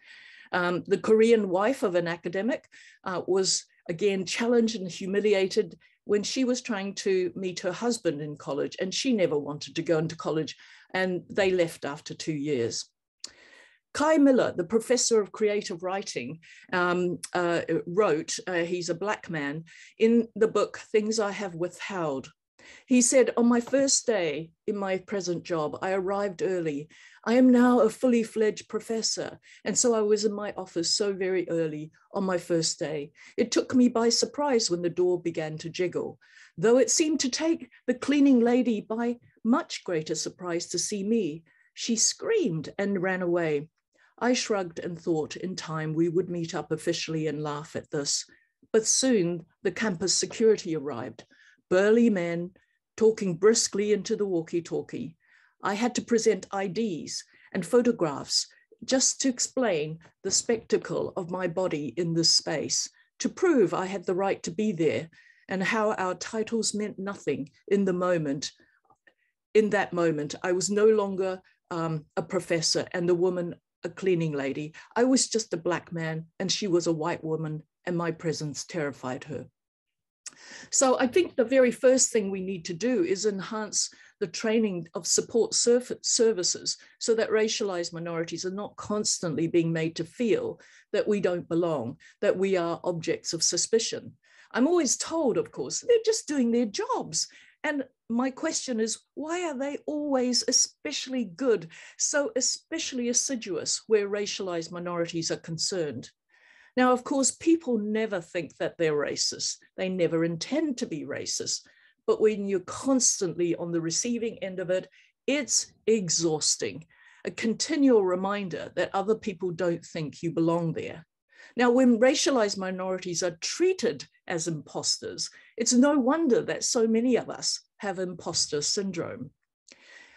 Um, the Korean wife of an academic uh, was again challenged and humiliated when she was trying to meet her husband in college, and she never wanted to go into college and they left after two years. Kei Miller, the professor of creative writing, um, uh, wrote, uh, he's a black man, in the book Things I Have Withheld. He said, On my first day in my present job, I arrived early. I am now a fully fledged professor. And so I was in my office so very early on my first day. It took me by surprise when the door began to jiggle, though it seemed to take the cleaning lady by much greater surprise to see me. She screamed and ran away. I shrugged and thought in time we would meet up officially and laugh at this. But soon the campus security arrived, burly men talking briskly into the walkie talkie. I had to present IDs and photographs just to explain the spectacle of my body in this space, to prove I had the right to be there and how our titles meant nothing in the moment in that moment, I was no longer um, a professor and the woman a cleaning lady. I was just a black man and she was a white woman, and my presence terrified her. So I think the very first thing we need to do is enhance the training of support services so that racialized minorities are not constantly being made to feel that we don't belong, that we are objects of suspicion. I'm always told, of course, they're just doing their jobs. And my question is, why are they always especially good, so especially assiduous where racialized minorities are concerned? Now, of course, people never think that they're racist. They never intend to be racist. But when you're constantly on the receiving end of it, it's exhausting. A continual reminder that other people don't think you belong there. Now, when racialized minorities are treated as imposters, it's no wonder that so many of us have imposter syndrome.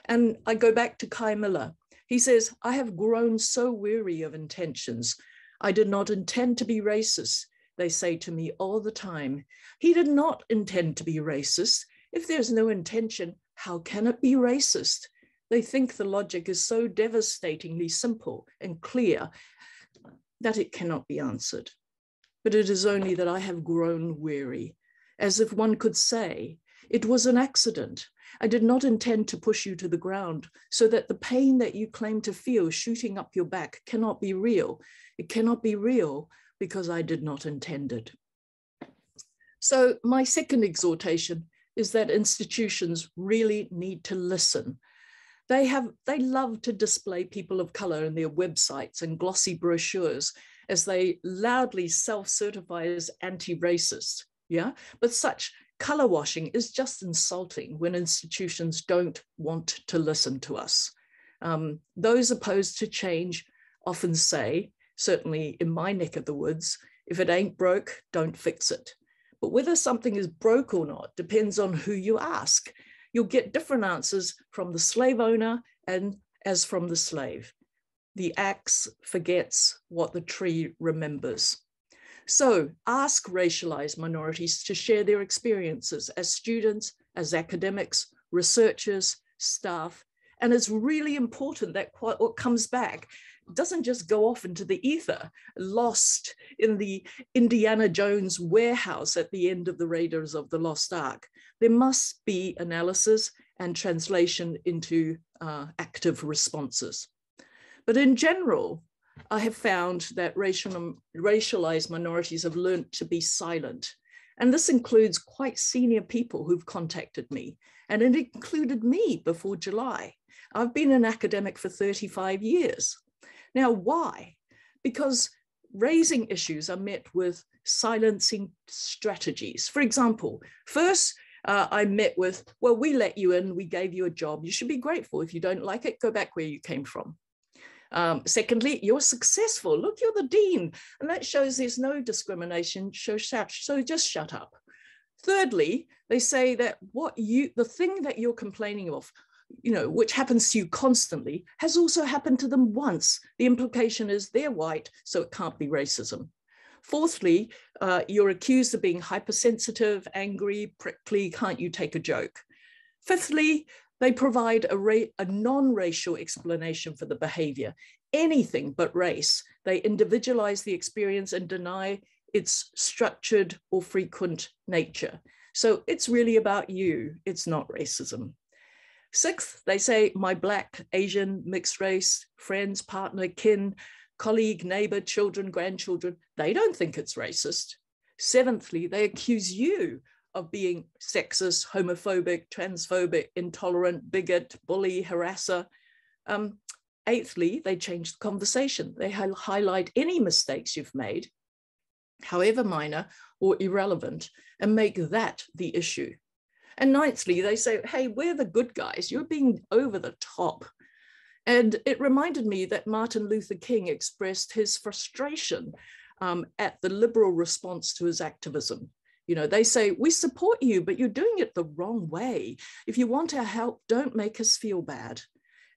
And I go back to Kei Miller. He says, I have grown so weary of intentions. I did not intend to be racist, they say to me all the time. He did not intend to be racist. If there's no intention, how can it be racist? They think the logic is so devastatingly simple and clear that it cannot be answered. But it is only that I have grown weary, as if one could say, it was an accident. I did not intend to push you to the ground so that the pain that you claim to feel shooting up your back cannot be real. It cannot be real because I did not intend it. So my second exhortation is that institutions really need to listen. They have they love to display people of color in their websites and glossy brochures as they loudly self-certify as anti-racist. Yeah, but such color washing is just insulting when institutions don't want to listen to us. Um, those opposed to change often say, certainly in my neck of the woods, if it ain't broke, don't fix it. But whether something is broke or not depends on who you ask. You'll get different answers from the slave owner and as from the slave. The axe forgets what the tree remembers. So ask racialized minorities to share their experiences as students, as academics, researchers, staff, and it's really important that what comes back doesn't just go off into the ether, lost in the Indiana Jones warehouse at the end of the Raiders of the Lost Ark. There must be analysis and translation into uh, active responses. But in general, I have found that racial, racialized minorities have learned to be silent. And this includes quite senior people who've contacted me, and it included me before July. I've been an academic for 35 years. Now, why? Because raising issues are met with silencing strategies. For example, first, uh, I met with, well, we let you in, we gave you a job. You should be grateful. If you don't like it, go back where you came from. Um, secondly, you're successful. Look, you're the dean. And that shows there's no discrimination. So, so just shut up. Thirdly, they say that what you, the thing that you're complaining of, you know, which happens to you constantly, has also happened to them once. The implication is they're white, so it can't be racism. Fourthly, uh, you're accused of being hypersensitive, angry, prickly, can't you take a joke? Fifthly, they provide a, a non-racial explanation for the behavior, anything but race. They individualize the experience and deny its structured or frequent nature. So it's really about you, it's not racism. Sixth, they say my Black, Asian, mixed race, friends, partner, kin, colleague, neighbor, children, grandchildren, they don't think it's racist. Seventhly, they accuse you of being sexist, homophobic, transphobic, intolerant, bigot, bully, harasser. Um, eighthly, they change the conversation. They highlight any mistakes you've made, however minor or irrelevant, and make that the issue. And ninthly, they say, hey, we're the good guys. You're being over the top. And it reminded me that Martin Luther King expressed his frustration um, at the liberal response to his activism. You know, they say, we support you, but you're doing it the wrong way. If you want our help, don't make us feel bad.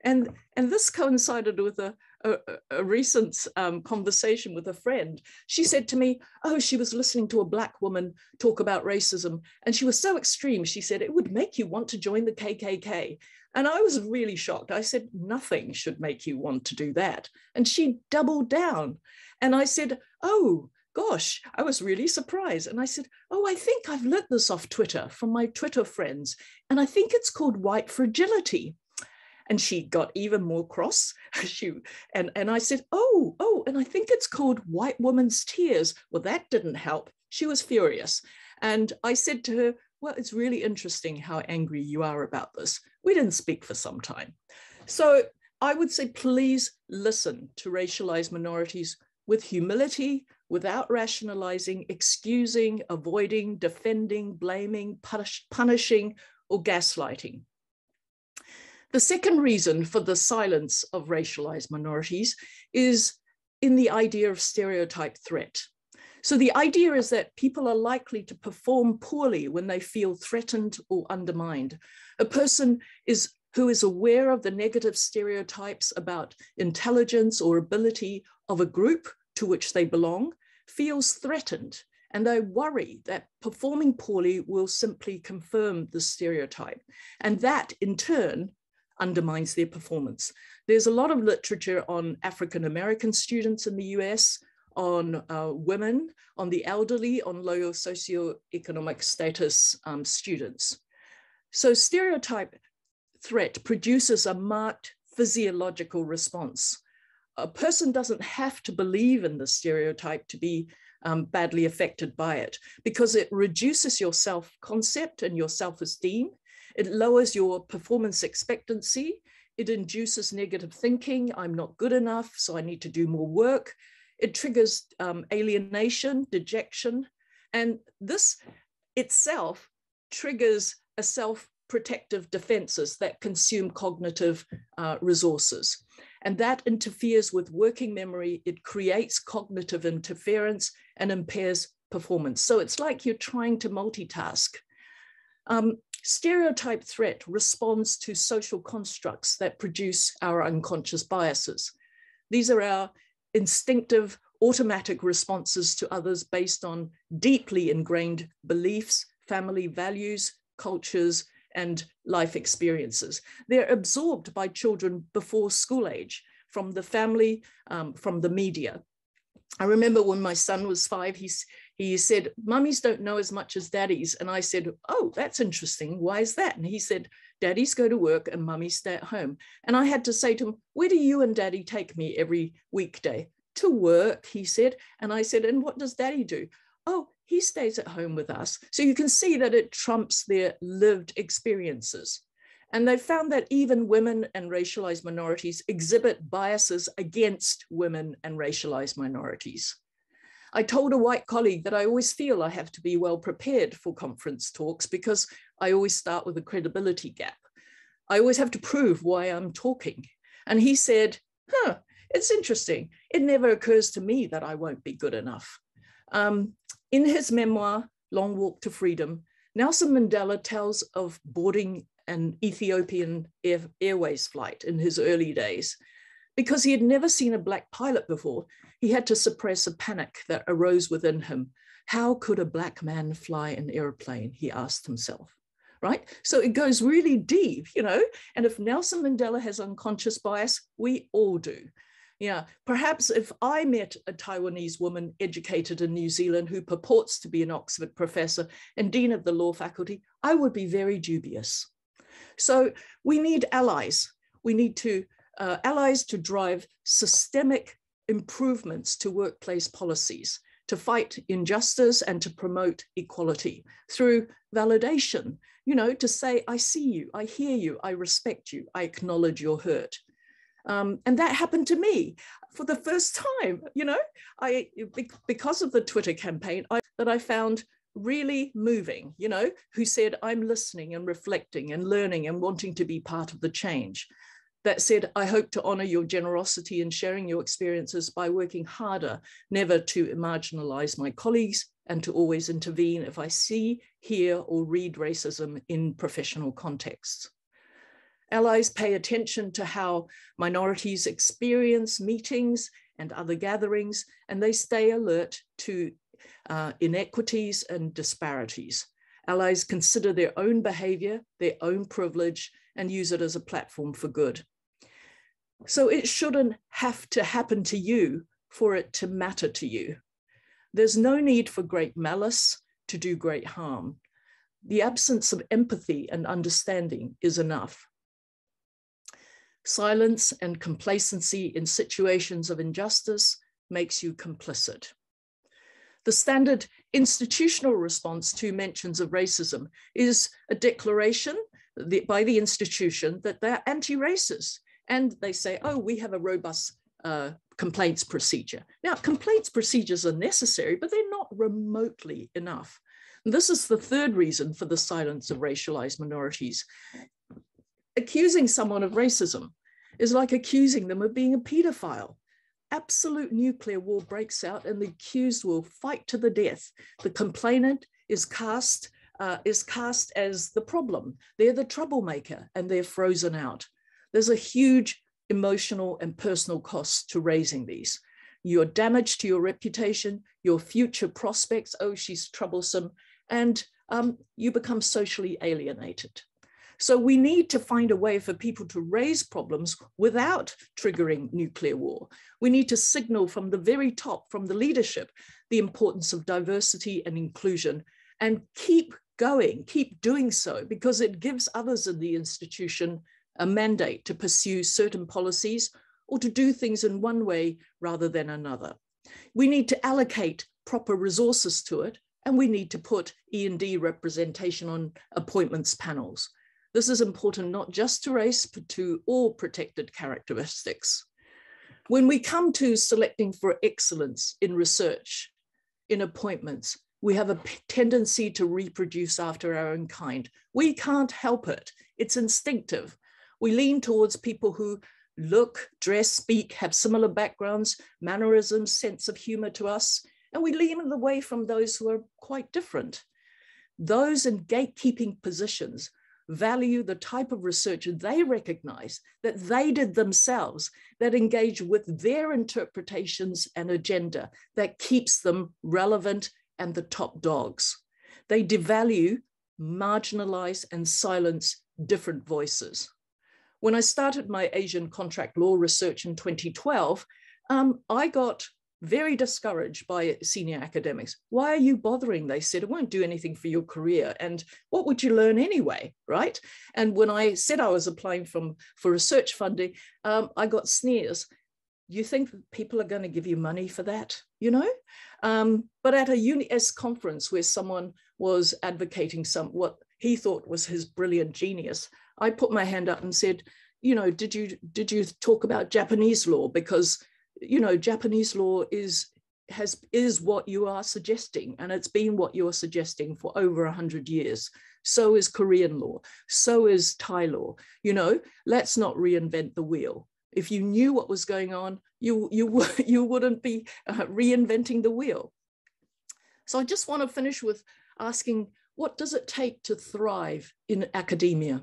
And, and this coincided with a, a, a recent um, conversation with a friend. She said to me, Oh, she was listening to a Black woman talk about racism. And she was so extreme. She said, It would make you want to join the KKK. And I was really shocked. I said, Nothing should make you want to do that. And she doubled down. And I said, Oh, gosh, I was really surprised. And I said, Oh, I think I've learnt this off Twitter from my Twitter friends. And I think it's called white fragility. And she got even more cross. she and, and I said, Oh, oh, and I think it's called white woman's tears. Well, that didn't help. She was furious. And I said to her, Well, it's really interesting how angry you are about this. We didn't speak for some time. So I would say, please listen to racialized minorities with humility, without rationalizing, excusing, avoiding, defending, blaming, punish, punishing, or gaslighting. The second reason for the silence of racialized minorities is in the idea of stereotype threat. So the idea is that people are likely to perform poorly when they feel threatened or undermined. A person is who is aware of the negative stereotypes about intelligence or ability of a group to which they belong feels threatened and they worry that performing poorly will simply confirm the stereotype. And that in turn undermines their performance. There's a lot of literature on African American students in the US, on uh, women, on the elderly, on low socioeconomic status um, students. So stereotype threat produces a marked physiological response a person doesn't have to believe in the stereotype to be um, badly affected by it because it reduces your self concept and your self esteem. It lowers your performance expectancy. It induces negative thinking. I'm not good enough, so I need to do more work. It triggers um, alienation, dejection. And this itself triggers a self protective defenses that consume cognitive uh, resources. And that interferes with working memory. It creates cognitive interference and impairs performance. So it's like you're trying to multitask. Um, stereotype threat responds to social constructs that produce our unconscious biases. These are our instinctive automatic responses to others based on deeply ingrained beliefs, family values, cultures, and life experiences. They're absorbed by children before school age from the family, um, from the media. I remember when my son was five, he, he said, Mummies don't know as much as daddies. And I said, Oh, that's interesting. Why is that? And he said, Daddies go to work and mummies stay at home. And I had to say to him, Where do you and daddy take me every weekday? To work, he said. And I said, And what does daddy do? Oh, he stays at home with us. So you can see that it trumps their lived experiences. And they found that even women and racialized minorities exhibit biases against women and racialized minorities. I told a white colleague that I always feel I have to be well prepared for conference talks because I always start with a credibility gap. I always have to prove why I'm talking. And he said, huh, it's interesting. It never occurs to me that I won't be good enough. Um, in his memoir, Long Walk to Freedom, Nelson Mandela tells of boarding an Ethiopian Air, Airways flight in his early days. Because he had never seen a black pilot before, he had to suppress a panic that arose within him. How could a black man fly an airplane? He asked himself. Right? So it goes really deep, you know. And if Nelson Mandela has unconscious bias, we all do. Yeah, perhaps if I met a Taiwanese woman educated in New Zealand who purports to be an Oxford professor and dean of the law faculty, I would be very dubious. So we need allies. We need to uh, allies to drive systemic improvements to workplace policies, to fight injustice and to promote equality through validation, you know, to say, I see you, I hear you, I respect you, I acknowledge your hurt. Um, and that happened to me for the first time, you know, I, because of the Twitter campaign, I, that I found really moving, you know, who said, I'm listening and reflecting and learning and wanting to be part of the change. That said, I hope to honor your generosity in sharing your experiences by working harder, never to marginalize my colleagues and to always intervene if I see, hear, or read racism in professional contexts. Allies pay attention to how minorities experience meetings and other gatherings, and they stay alert to uh, inequities and disparities. Allies consider their own behavior, their own privilege, and use it as a platform for good. So it shouldn't have to happen to you for it to matter to you. There's no need for great malice to do great harm. The absence of empathy and understanding is enough. Silence and complacency in situations of injustice makes you complicit. The standard institutional response to mentions of racism is a declaration by the institution that they're anti-racist. And they say, oh, we have a robust uh, complaints procedure. Now, complaints procedures are necessary, but they're not remotely enough. And this is the third reason for the silence of racialized minorities. Accusing someone of racism is like accusing them of being a pedophile absolute nuclear war breaks out and the accused will fight to the death. The complainant is cast, uh, is cast as the problem. They're the troublemaker and they're frozen out. There's a huge emotional and personal cost to raising these. Your damage to your reputation, your future prospects, oh, she's troublesome, and um, you become socially alienated. So we need to find a way for people to raise problems without triggering nuclear war. We need to signal from the very top, from the leadership, the importance of diversity and inclusion and keep going, keep doing so, because it gives others in the institution a mandate to pursue certain policies or to do things in one way rather than another. We need to allocate proper resources to it, and we need to put E&D representation on appointments panels. This is important not just to race, but to all protected characteristics. When we come to selecting for excellence in research, in appointments, we have a tendency to reproduce after our own kind. We can't help it. It's instinctive. We lean towards people who look, dress, speak, have similar backgrounds, mannerisms, sense of humor to us, and we lean away from those who are quite different. Those in gatekeeping positions value the type of research they recognize that they did themselves that engage with their interpretations and agenda that keeps them relevant and the top dogs. They devalue, marginalize, and silence different voices. When I started my Asian contract law research in 2012, um, I got very discouraged by senior academics. Why are you bothering? They said, it won't do anything for your career. And what would you learn anyway, right? And when I said I was applying from, for research funding, um, I got sneers. You think people are going to give you money for that, you know? Um, but at a UniS conference where someone was advocating some what he thought was his brilliant genius, I put my hand up and said, you know, did you did you talk about Japanese law? Because you know, Japanese law is has is what you are suggesting, and it's been what you are suggesting for over a hundred years. So is Korean law. So is Thai law. You know, let's not reinvent the wheel. If you knew what was going on, you you you wouldn't be uh, reinventing the wheel. So I just want to finish with asking, what does it take to thrive in academia?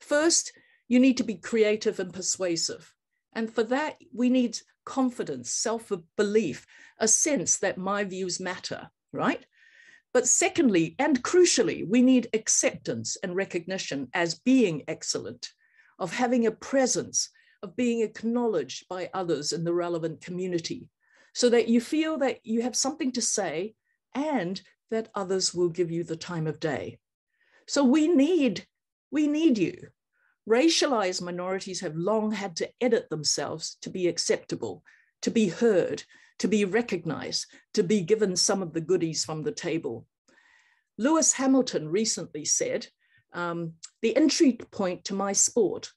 First, you need to be creative and persuasive. And for that, we need confidence, self belief, a sense that my views matter, right? But secondly, and crucially, we need acceptance and recognition as being excellent, of having a presence, of being acknowledged by others in the relevant community, so that you feel that you have something to say and that others will give you the time of day. So we need, we need you. Racialized minorities have long had to edit themselves to be acceptable, to be heard, to be recognized, to be given some of the goodies from the table. Lewis Hamilton recently said, um, the entry point to my sport,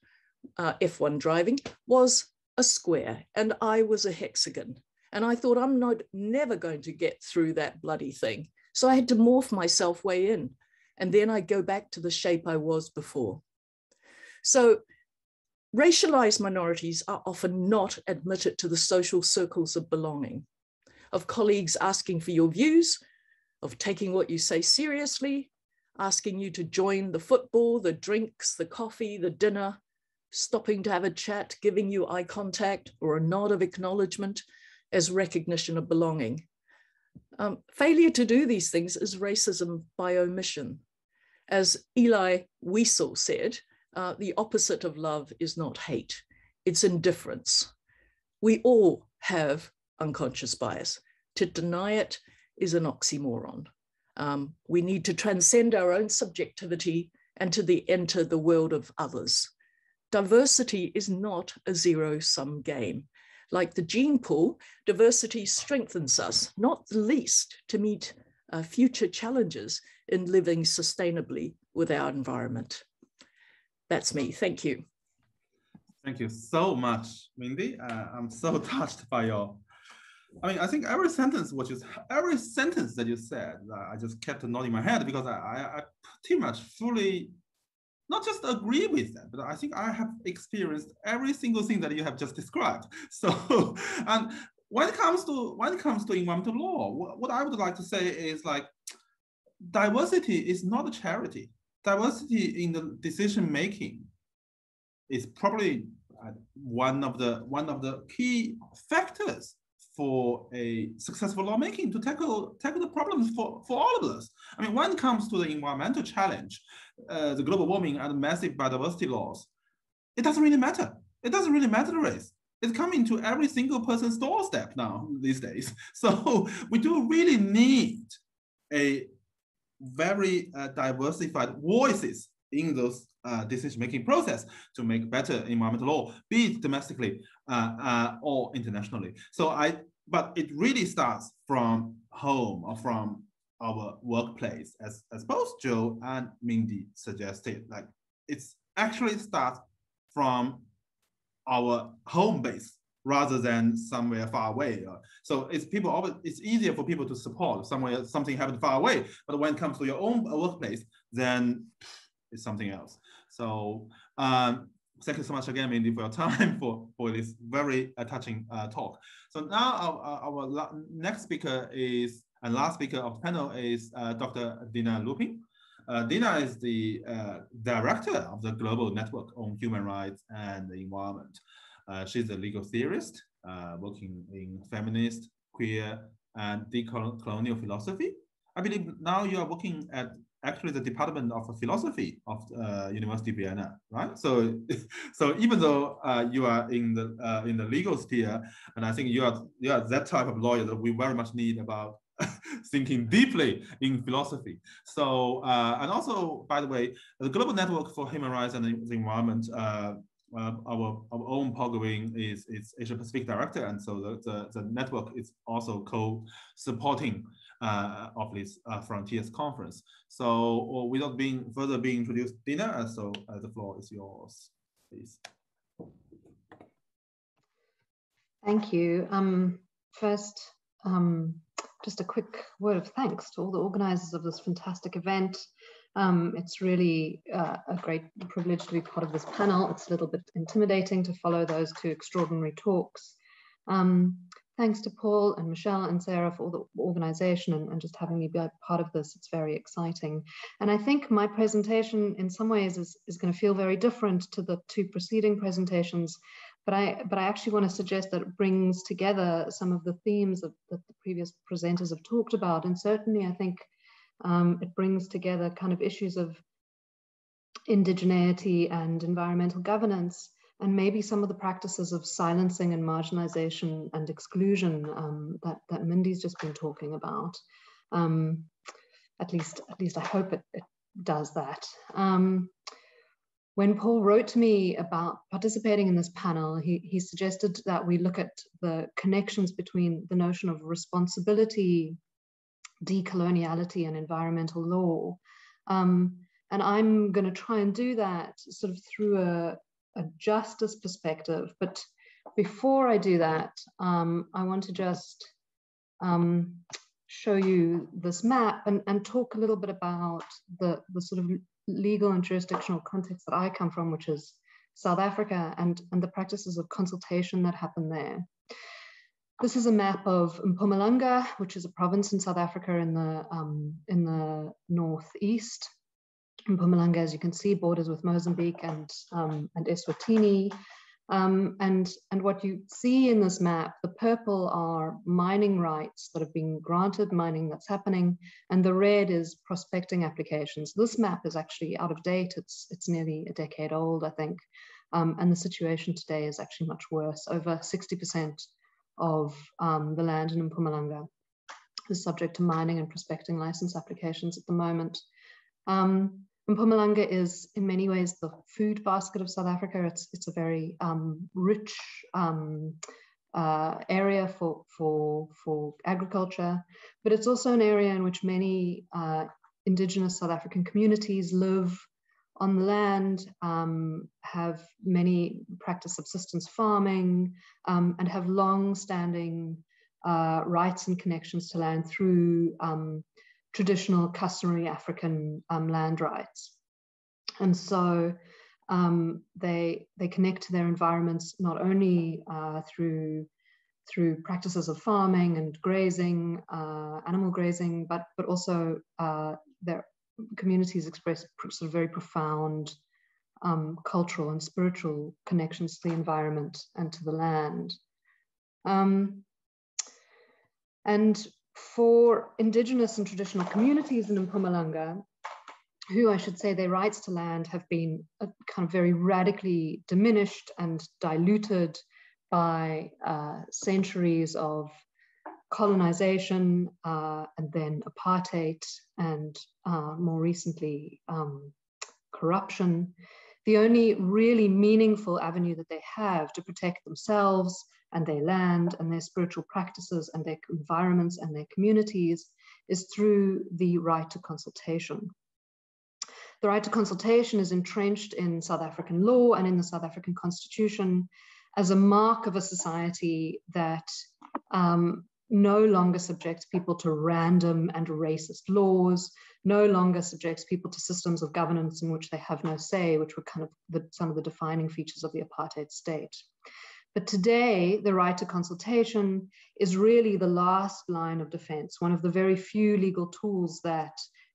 uh, F1 driving, was a square and I was a hexagon. And I thought, I'm not never going to get through that bloody thing. So I had to morph myself way in. And then I go back to the shape I was before. So racialized minorities are often not admitted to the social circles of belonging, of colleagues asking for your views, of taking what you say seriously, asking you to join the football, the drinks, the coffee, the dinner, stopping to have a chat, giving you eye contact or a nod of acknowledgement as recognition of belonging. Um, failure to do these things is racism by omission. As Elie Wiesel said, uh, the opposite of love is not hate, it's indifference. We all have unconscious bias. To deny it is an oxymoron. Um, we need to transcend our own subjectivity and to the, enter the world of others. Diversity is not a zero sum game. Like the gene pool, diversity strengthens us, not the least to meet uh, future challenges in living sustainably with our environment that's me. Thank you. Thank you so much, Mindy. Uh, I'm so touched by your. I mean, I think every sentence, which is every sentence that you said, uh, I just kept nodding my head because I, I, I pretty much fully, not just agree with that, but I think I have experienced every single thing that you have just described. So, and when it comes to when it comes to environmental law, what, what I would like to say is like, diversity is not a charity diversity in the decision making is probably uh, one of the one of the key factors for a successful lawmaking to tackle tackle the problems for, for all of us. I mean, when it comes to the environmental challenge, uh, the global warming and massive biodiversity loss, it doesn't really matter. It doesn't really matter the race. It's coming to every single person's doorstep now these days. So we do really need a very uh, diversified voices in those uh, decision-making process to make better environmental law, be it domestically uh, uh, or internationally. So I, but it really starts from home or from our workplace, as, as both Joe and Mindy suggested. Like it's actually starts from our home base rather than somewhere far away. So it's people always, it's easier for people to support somewhere something happened far away. But when it comes to your own workplace, then it's something else. So um, thank you so much again, Mindy, for your time for, for this very uh, touching uh, talk. So now our, our next speaker is, and last speaker of the panel is uh, Dr. Dina Lupin. Uh, Dina is the uh, director of the Global Network on Human Rights and the Environment. Uh, she's a legal theorist uh, working in feminist, queer, and decolonial philosophy. I believe now you are working at actually the Department of Philosophy of uh, University of Vienna, right? So, so even though uh, you are in the uh, in the legal sphere, and I think you are you are that type of lawyer that we very much need about thinking deeply in philosophy. So, uh, and also, by the way, the Global Network for Human Rights and the Environment uh, uh, our, our own Paul is, is Asia Pacific director, and so the, the, the network is also co-supporting uh, of this uh, Frontiers conference. So without being further being introduced, Dina, so uh, the floor is yours, please. Thank you. Um, first, um, just a quick word of thanks to all the organizers of this fantastic event. Um, it's really uh, a great privilege to be part of this panel. It's a little bit intimidating to follow those two extraordinary talks. Um, thanks to Paul and Michelle and Sarah for all the organization and, and, just having me be part of this. It's very exciting. And I think my presentation in some ways is, is going to feel very different to the two preceding presentations. But I, but I actually want to suggest that it brings together some of the themes that, that the previous presenters have talked about. And certainly I think um, it brings together kind of issues of indigeneity and environmental governance, and maybe some of the practices of silencing and marginalization and exclusion um, that, that Mindy's just been talking about. Um, at least, at least I hope it, it does that. Um, when Paul wrote to me about participating in this panel, he, he suggested that we look at the connections between the notion of responsibility decoloniality and environmental law. Um, and I'm going to try and do that sort of through a, a justice perspective. But before I do that, um, I want to just um, show you this map and, and talk a little bit about the, the sort of legal and jurisdictional context that I come from, which is South Africa and, and the practices of consultation that happen there. This is a map of Mpumalanga, which is a province in South Africa in the, um, in the northeast. Mpumalanga, as you can see, borders with Mozambique and, um, and Eswatini. Um, and, and what you see in this map, the purple are mining rights that have been granted, mining that's happening, and the red is prospecting applications. This map is actually out of date. It's, it's nearly a decade old, I think. Um, and the situation today is actually much worse. Over 60% of um, the land in Mpumalanga is subject to mining and prospecting license applications at the moment. Um, Mpumalanga is in many ways the food basket of South Africa. It's, it's a very um, rich um, uh, area for, for, for agriculture, but it's also an area in which many uh, indigenous South African communities live on the land, um, have many practice subsistence farming, um, and have long-standing uh, rights and connections to land through um, traditional customary African um, land rights. And so um, they, they connect to their environments not only uh, through through practices of farming and grazing, uh, animal grazing, but but also uh, their communities express sort of very profound um, cultural and spiritual connections to the environment and to the land. Um, and for indigenous and traditional communities in Mpumalanga, who I should say their rights to land have been uh, kind of very radically diminished and diluted by uh, centuries of colonization uh, and then apartheid and uh, more recently um, corruption. The only really meaningful avenue that they have to protect themselves and their land and their spiritual practices and their environments and their communities is through the right to consultation. The right to consultation is entrenched in South African law and in the South African constitution as a mark of a society that um, no longer subjects people to random and racist laws, no longer subjects people to systems of governance in which they have no say, which were kind of the, some of the defining features of the apartheid state. But today, the right to consultation is really the last line of defense, one of the very few legal tools that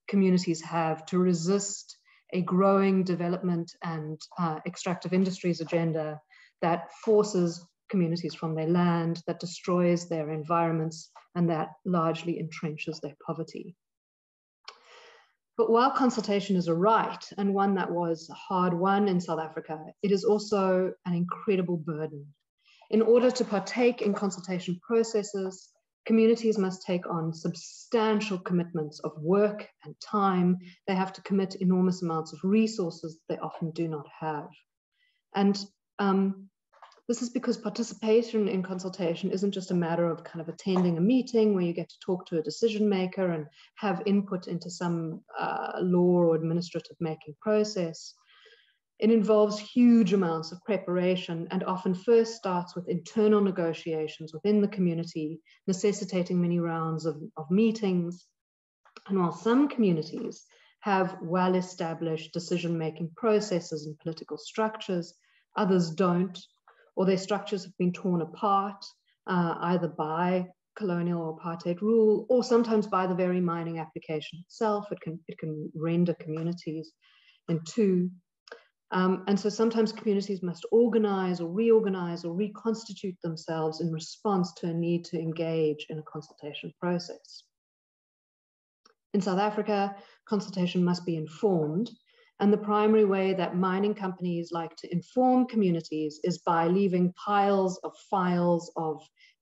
communities have to resist a growing development and uh, extractive industries agenda that forces communities from their land, that destroys their environments, and that largely entrenches their poverty. But while consultation is a right and one that was hard won in South Africa, it is also an incredible burden. In order to partake in consultation processes, communities must take on substantial commitments of work and time. They have to commit enormous amounts of resources they often do not have. And um, this is because participation in consultation isn't just a matter of kind of attending a meeting where you get to talk to a decision maker and have input into some uh, law or administrative making process. It involves huge amounts of preparation and often first starts with internal negotiations within the community, necessitating many rounds of, of meetings. And while some communities have well established decision making processes and political structures, others don't or their structures have been torn apart uh, either by colonial or apartheid rule or sometimes by the very mining application itself. It can, it can render communities in two. Um, and so sometimes communities must organize or reorganize or reconstitute themselves in response to a need to engage in a consultation process. In South Africa, consultation must be informed and the primary way that mining companies like to inform communities is by leaving piles of files of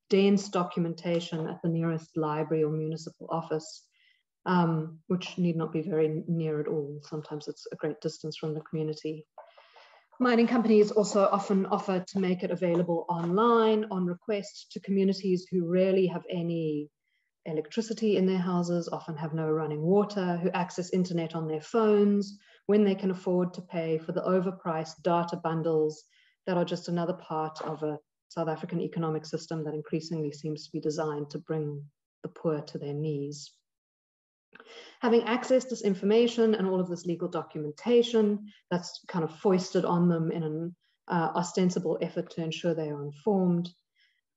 dense documentation at the nearest library or municipal office, um, which need not be very near at all. Sometimes it's a great distance from the community. Mining companies also often offer to make it available online on request to communities who rarely have any electricity in their houses, often have no running water, who access internet on their phones, when they can afford to pay for the overpriced data bundles that are just another part of a South African economic system that increasingly seems to be designed to bring the poor to their knees. Having access to this information and all of this legal documentation that's kind of foisted on them in an uh, ostensible effort to ensure they are informed,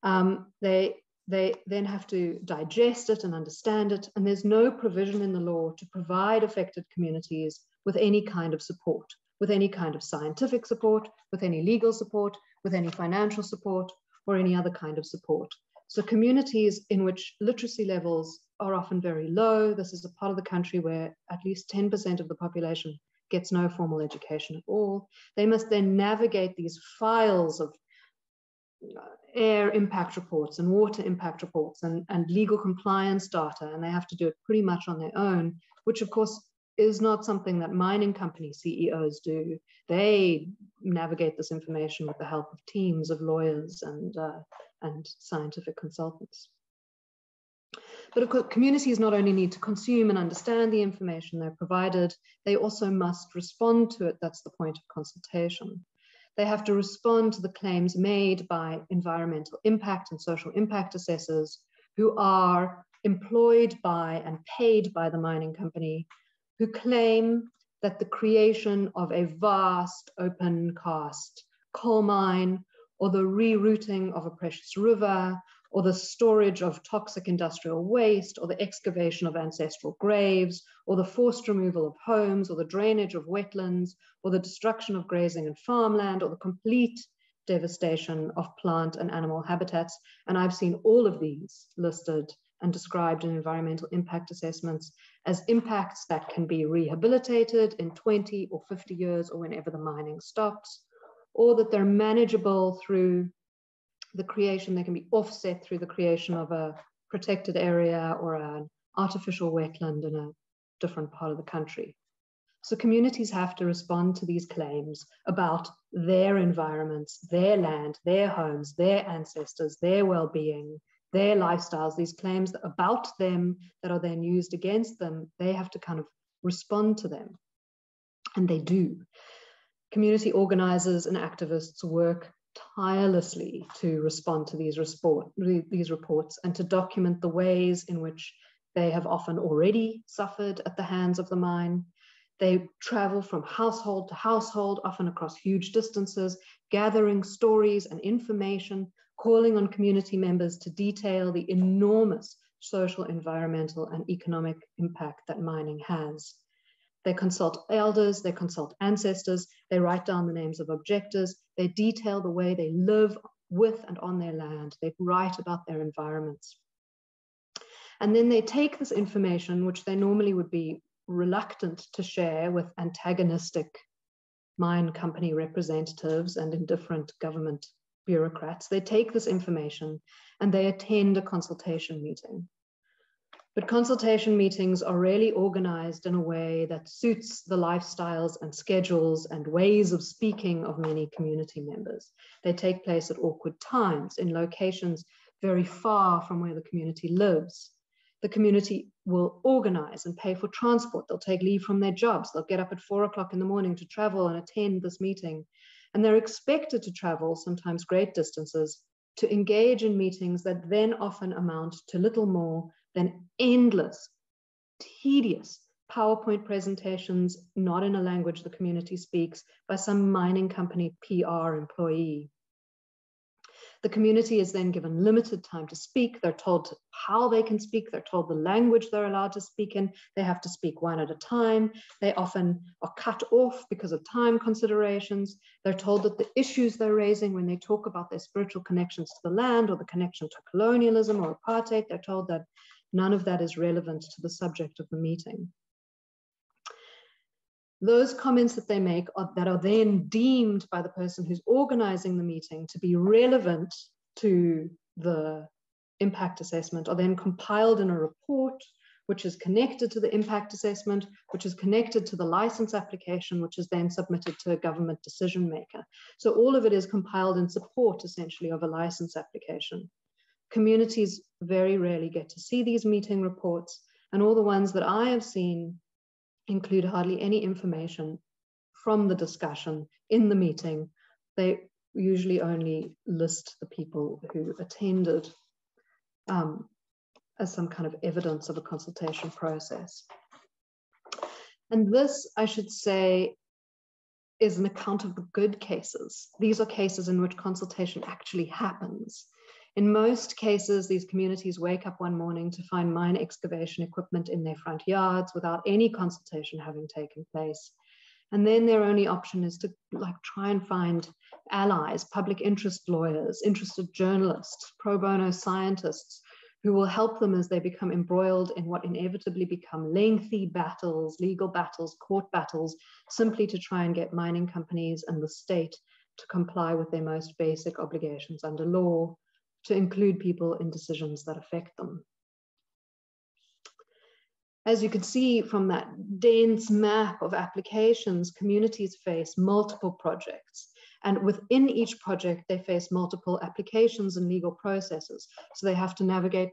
um, they, they then have to digest it and understand it, and there's no provision in the law to provide affected communities with any kind of support, with any kind of scientific support, with any legal support, with any financial support, or any other kind of support. So communities in which literacy levels are often very low, this is a part of the country where at least 10% of the population gets no formal education at all. They must then navigate these files of uh, air impact reports and water impact reports and, and legal compliance data, and they have to do it pretty much on their own, which of course is not something that mining company CEOs do. They navigate this information with the help of teams of lawyers and, uh, and scientific consultants. But of course, communities not only need to consume and understand the information they're provided, they also must respond to it. That's the point of consultation. They have to respond to the claims made by environmental impact and social impact assessors who are employed by and paid by the mining company who claim that the creation of a vast open cast coal mine or the rerouting of a precious river or the storage of toxic industrial waste or the excavation of ancestral graves or the forced removal of homes or the drainage of wetlands or the destruction of grazing and farmland or the complete devastation of plant and animal habitats. And I've seen all of these listed and described in environmental impact assessments as impacts that can be rehabilitated in 20 or 50 years or whenever the mining stops, or that they're manageable through the creation, they can be offset through the creation of a protected area or an artificial wetland in a different part of the country. So communities have to respond to these claims about their environments, their land, their homes, their ancestors, their well-being, their lifestyles, these claims about them that are then used against them, they have to kind of respond to them. And they do. Community organizers and activists work tirelessly to respond to these, report, these reports and to document the ways in which they have often already suffered at the hands of the mine. They travel from household to household, often across huge distances, gathering stories and information calling on community members to detail the enormous social, environmental, and economic impact that mining has. They consult elders, they consult ancestors, they write down the names of objectors, they detail the way they live with and on their land, they write about their environments. And then they take this information, which they normally would be reluctant to share with antagonistic mine company representatives and indifferent government bureaucrats. They take this information and they attend a consultation meeting. But consultation meetings are rarely organized in a way that suits the lifestyles and schedules and ways of speaking of many community members. They take place at awkward times in locations very far from where the community lives. The community will organize and pay for transport. They'll take leave from their jobs. They'll get up at four o'clock in the morning to travel and attend this meeting. And they're expected to travel, sometimes great distances, to engage in meetings that then often amount to little more than endless, tedious PowerPoint presentations, not in a language the community speaks, by some mining company PR employee. The community is then given limited time to speak. They're told how they can speak. They're told the language they're allowed to speak in. They have to speak one at a time. They often are cut off because of time considerations. They're told that the issues they're raising when they talk about their spiritual connections to the land or the connection to colonialism or apartheid, they're told that none of that is relevant to the subject of the meeting. Those comments that they make are, that are then deemed by the person who's organizing the meeting to be relevant to the impact assessment are then compiled in a report which is connected to the impact assessment, which is connected to the license application, which is then submitted to a government decision maker. So all of it is compiled in support essentially of a license application. Communities very rarely get to see these meeting reports, and all the ones that I have seen include hardly any information from the discussion in the meeting. They usually only list the people who attended um, as some kind of evidence of a consultation process. And this, I should say, is an account of the good cases. These are cases in which consultation actually happens. In most cases, these communities wake up one morning to find mine excavation equipment in their front yards without any consultation having taken place. And then their only option is to like try and find allies, public interest lawyers, interested journalists, pro bono scientists who will help them as they become embroiled in what inevitably become lengthy battles, legal battles, court battles, simply to try and get mining companies and the state to comply with their most basic obligations under law to include people in decisions that affect them. As you can see from that dense map of applications, communities face multiple projects. And within each project, they face multiple applications and legal processes. So they have to navigate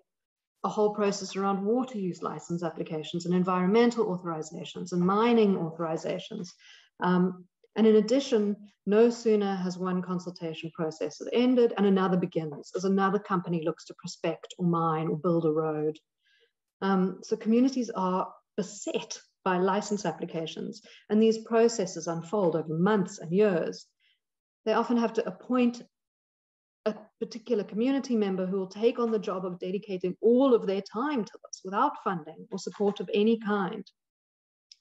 a whole process around water use license applications and environmental authorizations and mining authorizations. Um, and in addition, no sooner has one consultation process ended and another begins as another company looks to prospect or mine or build a road. Um, so communities are beset by license applications and these processes unfold over months and years. They often have to appoint a particular community member who will take on the job of dedicating all of their time to this without funding or support of any kind.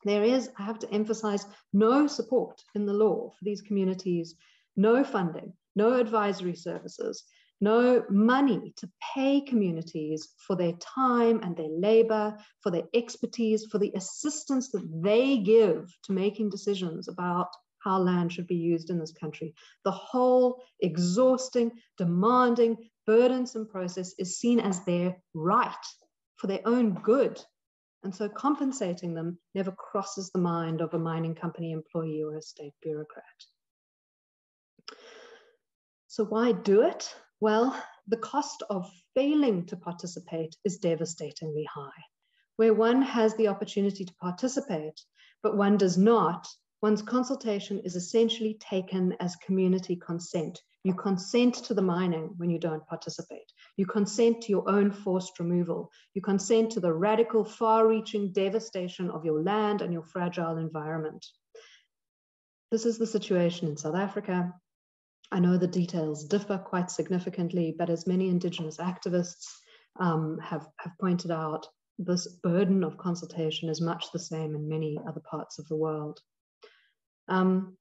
There is, I have to emphasize, no support in the law for these communities, no funding, no advisory services, no money to pay communities for their time and their labor, for their expertise, for the assistance that they give to making decisions about how land should be used in this country. The whole exhausting, demanding, burdensome process is seen as their right for their own good and so compensating them never crosses the mind of a mining company employee or a state bureaucrat. So why do it? Well, the cost of failing to participate is devastatingly high. Where one has the opportunity to participate, but one does not, one's consultation is essentially taken as community consent. You consent to the mining when you don't participate. You consent to your own forced removal. You consent to the radical, far reaching devastation of your land and your fragile environment. This is the situation in South Africa. I know the details differ quite significantly, but as many Indigenous activists um, have, have pointed out, this burden of consultation is much the same in many other parts of the world. Um,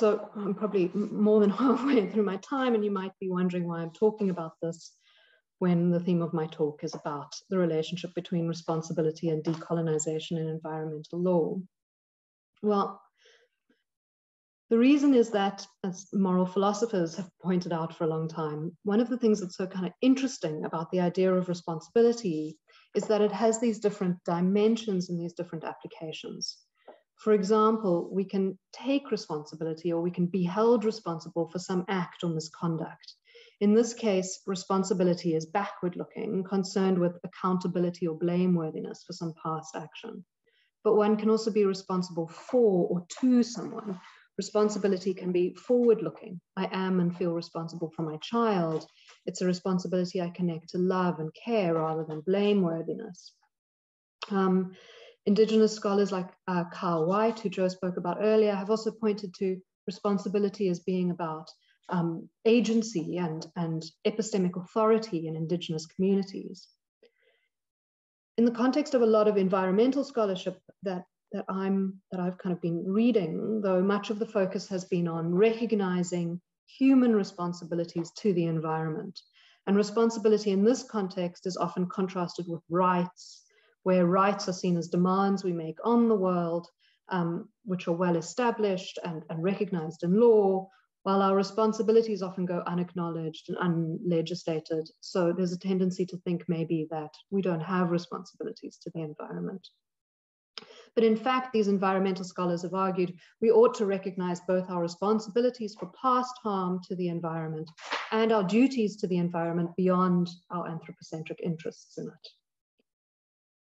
so I'm probably more than halfway through my time, and you might be wondering why I'm talking about this when the theme of my talk is about the relationship between responsibility and decolonization in environmental law. Well, the reason is that, as moral philosophers have pointed out for a long time, one of the things that's so kind of interesting about the idea of responsibility is that it has these different dimensions and these different applications. For example, we can take responsibility or we can be held responsible for some act or misconduct. In this case, responsibility is backward looking, concerned with accountability or blameworthiness for some past action. But one can also be responsible for or to someone. Responsibility can be forward looking. I am and feel responsible for my child. It's a responsibility I connect to love and care rather than blameworthiness. Um, Indigenous scholars like uh, Kyle Whyte, who Joe spoke about earlier, have also pointed to responsibility as being about um, agency and, and epistemic authority in Indigenous communities. In the context of a lot of environmental scholarship that, that, I'm, that I've kind of been reading, though much of the focus has been on recognizing human responsibilities to the environment. And responsibility in this context is often contrasted with rights where rights are seen as demands we make on the world, um, which are well established and, and recognized in law, while our responsibilities often go unacknowledged and unlegislated. So there's a tendency to think maybe that we don't have responsibilities to the environment. But in fact, these environmental scholars have argued we ought to recognize both our responsibilities for past harm to the environment and our duties to the environment beyond our anthropocentric interests in it.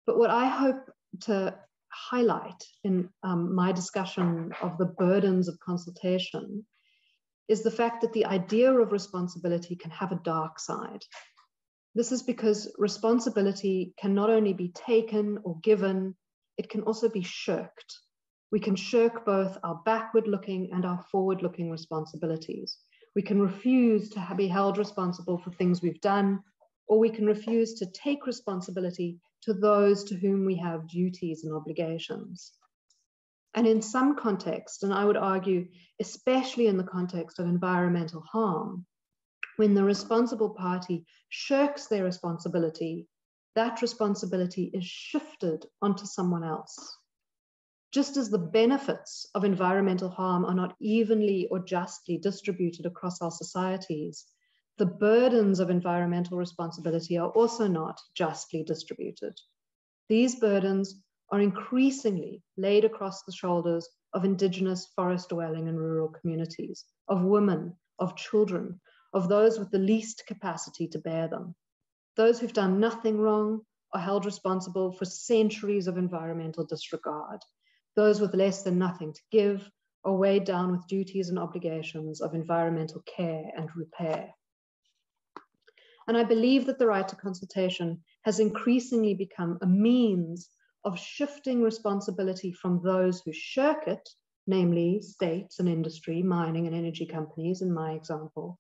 But what I hope to highlight in um, my discussion of the burdens of consultation is the fact that the idea of responsibility can have a dark side. This is because responsibility can not only be taken or given, it can also be shirked. We can shirk both our backward looking and our forward looking responsibilities. We can refuse to be held responsible for things we've done, or we can refuse to take responsibility to those to whom we have duties and obligations. And in some contexts, and I would argue, especially in the context of environmental harm, when the responsible party shirks their responsibility, that responsibility is shifted onto someone else. Just as the benefits of environmental harm are not evenly or justly distributed across our societies, the burdens of environmental responsibility are also not justly distributed. These burdens are increasingly laid across the shoulders of Indigenous forest dwelling and rural communities, of women, of children, of those with the least capacity to bear them. Those who've done nothing wrong are held responsible for centuries of environmental disregard. Those with less than nothing to give are weighed down with duties and obligations of environmental care and repair. And I believe that the right to consultation has increasingly become a means of shifting responsibility from those who shirk it, namely states and industry, mining and energy companies, in my example,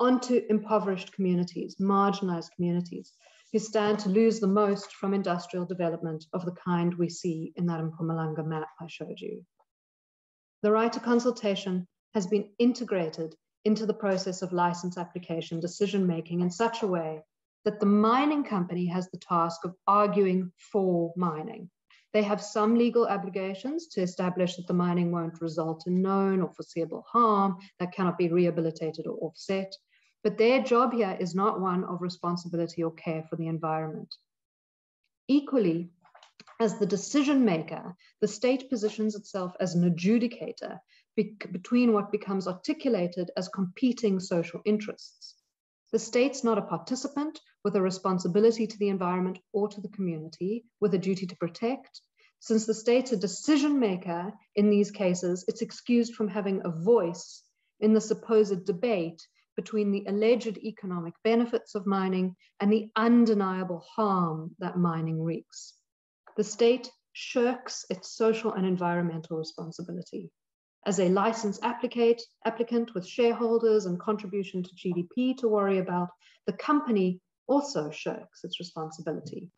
onto impoverished communities, marginalized communities, who stand to lose the most from industrial development of the kind we see in that Mpumalanga map I showed you. The right to consultation has been integrated into the process of license application decision making in such a way that the mining company has the task of arguing for mining. They have some legal obligations to establish that the mining won't result in known or foreseeable harm that cannot be rehabilitated or offset. But their job here is not one of responsibility or care for the environment. Equally, as the decision maker, the state positions itself as an adjudicator be between what becomes articulated as competing social interests. The state's not a participant with a responsibility to the environment or to the community with a duty to protect. Since the state's a decision maker in these cases, it's excused from having a voice in the supposed debate between the alleged economic benefits of mining and the undeniable harm that mining wreaks. The state shirks its social and environmental responsibility as a license applicant with shareholders and contribution to GDP to worry about, the company also shirks its responsibility.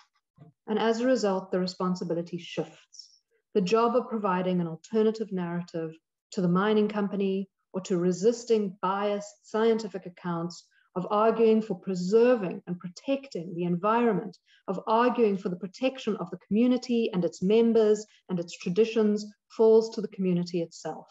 And as a result, the responsibility shifts. The job of providing an alternative narrative to the mining company or to resisting biased scientific accounts of arguing for preserving and protecting the environment, of arguing for the protection of the community and its members and its traditions falls to the community itself.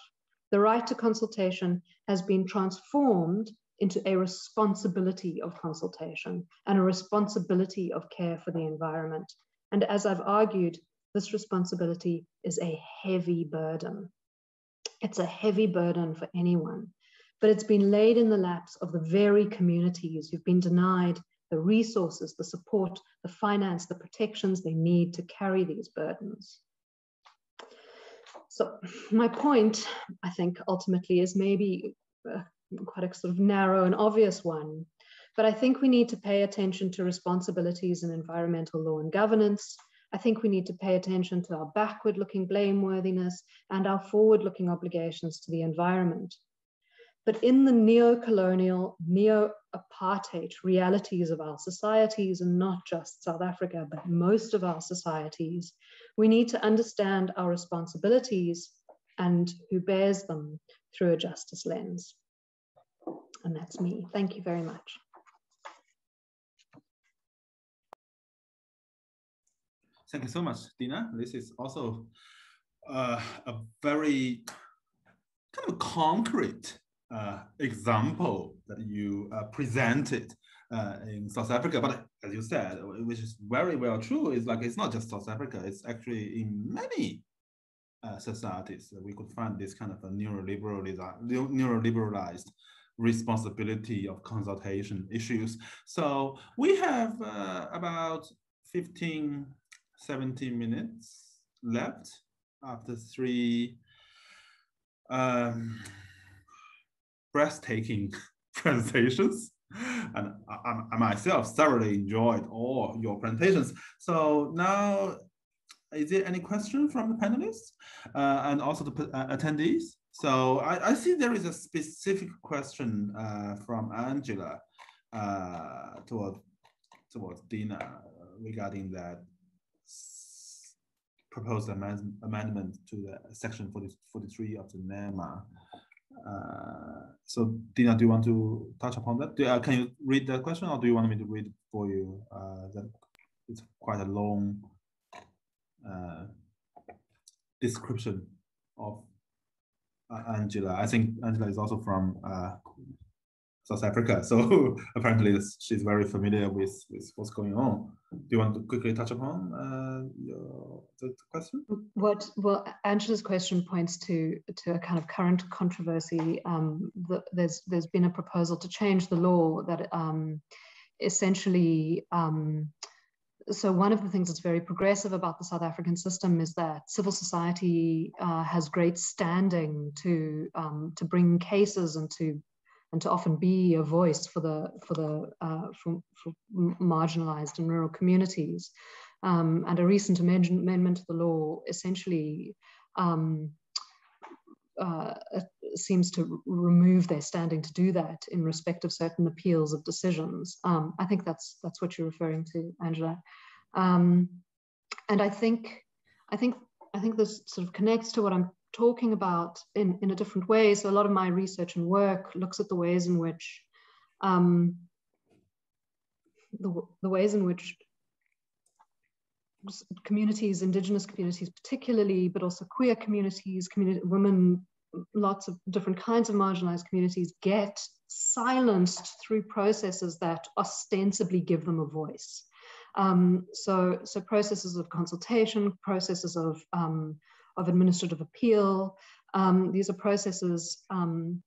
The right to consultation has been transformed into a responsibility of consultation and a responsibility of care for the environment. And as I've argued, this responsibility is a heavy burden. It's a heavy burden for anyone but it's been laid in the laps of the very communities who've been denied the resources, the support, the finance, the protections they need to carry these burdens. So my point, I think, ultimately is maybe uh, quite a sort of narrow and obvious one, but I think we need to pay attention to responsibilities in environmental law and governance. I think we need to pay attention to our backward-looking blameworthiness and our forward-looking obligations to the environment. But in the neo-colonial, neo-apartheid realities of our societies, and not just South Africa, but most of our societies, we need to understand our responsibilities and who bears them through a justice lens. And that's me. Thank you very much. Thank you so much, Dina. This is also uh, a very kind of concrete example that you uh, presented uh, in South Africa. But as you said, which is very well true, is like it's not just South Africa, it's actually in many uh, societies we could find this kind of a neoliberalized, neoliberalized responsibility of consultation issues. So we have uh, about 15, 17 minutes left after three um, breathtaking presentations. And I, I, myself thoroughly enjoyed all your presentations. So now, is there any question from the panelists uh, and also the uh, attendees? So I, I, see there is a specific question uh, from Angela uh, toward, towards Dina regarding that proposed amend amendment to the section 40, 43 of the NEMA. Uh, so Dina, do you want to touch upon that? Do, uh, can you read the question or do you want me to read for you? Uh, that it's quite a long description of Angela. I think Angela is also from South Africa. So apparently she's very familiar with, with what's going on. Do you want to quickly touch upon uh, your, the, question? What well, Angela's question points to to a kind of current controversy. Um, the, there's there's been a proposal to change the law that um, essentially. Um, so one of the things that's very progressive about the South African system is that civil society uh, has great standing to um, to bring cases and to and to often be a voice for the for the uh, for, for, marginalized and rural communities. Um, and a recent amendment, to the law essentially um, uh, seems to remove their standing to do that in respect of certain appeals of decisions. Um, I think that's that's what you're referring to, Angela. Um, and I think I think I think this sort of connects to what I'm talking about in, in a different way. So a lot of my research and work looks at the ways in which um, the, the ways in which communities, indigenous communities particularly, but also queer communities, community, women, lots of different kinds of marginalized communities get silenced through processes that ostensibly give them a voice. Um, so, so processes of consultation, processes of um, of administrative appeal. Um, these are processes um,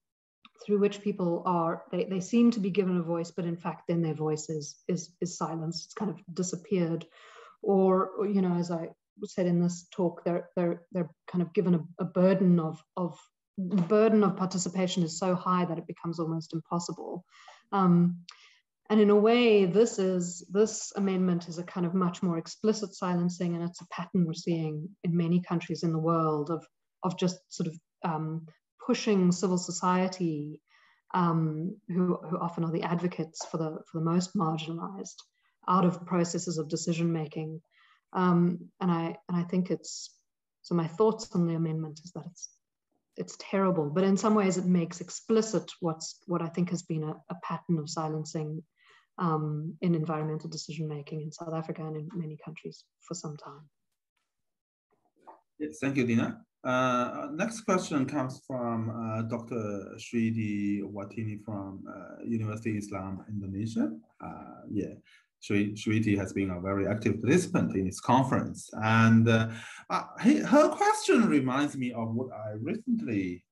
through which people are, they, they seem to be given a voice, but in fact, then their voice is, is, is silenced, it's kind of disappeared. Or, you know, as I said in this talk, they're, they're, they're kind of given a, a burden of, of, the burden of participation is so high that it becomes almost impossible. Um, and in a way, this is this amendment is a kind of much more explicit silencing, and it's a pattern we're seeing in many countries in the world of of just sort of um, pushing civil society um, who, who often are the advocates for the, for the most marginalized out of processes of decision making. Um, and, I, and I think it's, so my thoughts on the amendment is that it's, it's terrible, but in some ways it makes explicit what's, what I think has been a, a pattern of silencing um, in environmental decision making in South Africa and in many countries for some time. Yes, thank you, Dina. Uh, next question comes from uh, Dr. Sri Wartini from uh, University Islam Indonesia. Uh, yeah, Shriti has been a very active participant in this conference. And uh, uh, he, her question reminds me of what I recently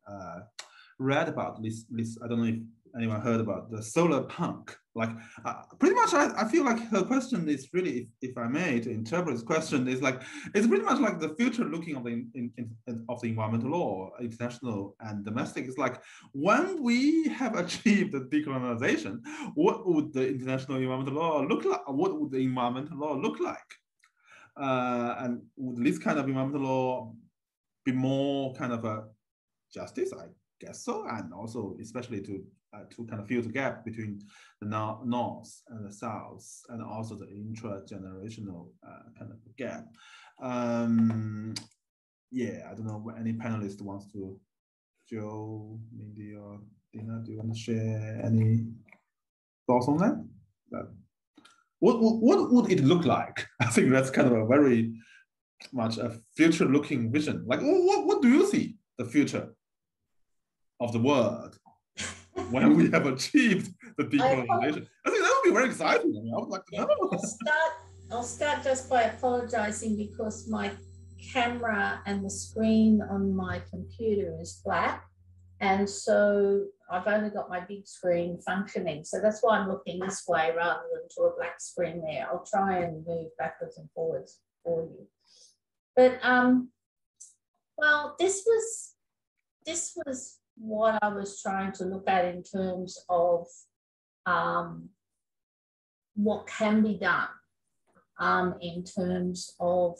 read about this, this, I don't know if anyone heard about the solar punk? Like uh, pretty much I, I feel like her question is really if, if i may to interpret this question is like it's pretty much like the future looking of the in, in, of the environmental law international and domestic. Is like when we have achieved the decolonization what would the international environmental law look like? What would the environmental law look like? Uh, and would this kind of environmental law be more kind of a justice? I guess so. And also especially to uh, to kind of fill the gap between the north and the south, and also the intra-generational uh, kind of gap. Um, yeah, I don't know any panelist wants to, Joe, Mindy, or Dina, do you want to share any thoughts on that? that what, what, what would it look like? I think that's kind of a very much a future-looking vision. Like, what, what do you see the future of the world when we have achieved the decolonization. I, I think that would be very exciting. I, mean, I would like to know. I'll start, I'll start just by apologizing because my camera and the screen on my computer is black. And so I've only got my big screen functioning. So that's why I'm looking this way rather than to a black screen there. I'll try and move backwards and forwards for you. But um, well, this was this was what I was trying to look at in terms of um, what can be done um, in terms of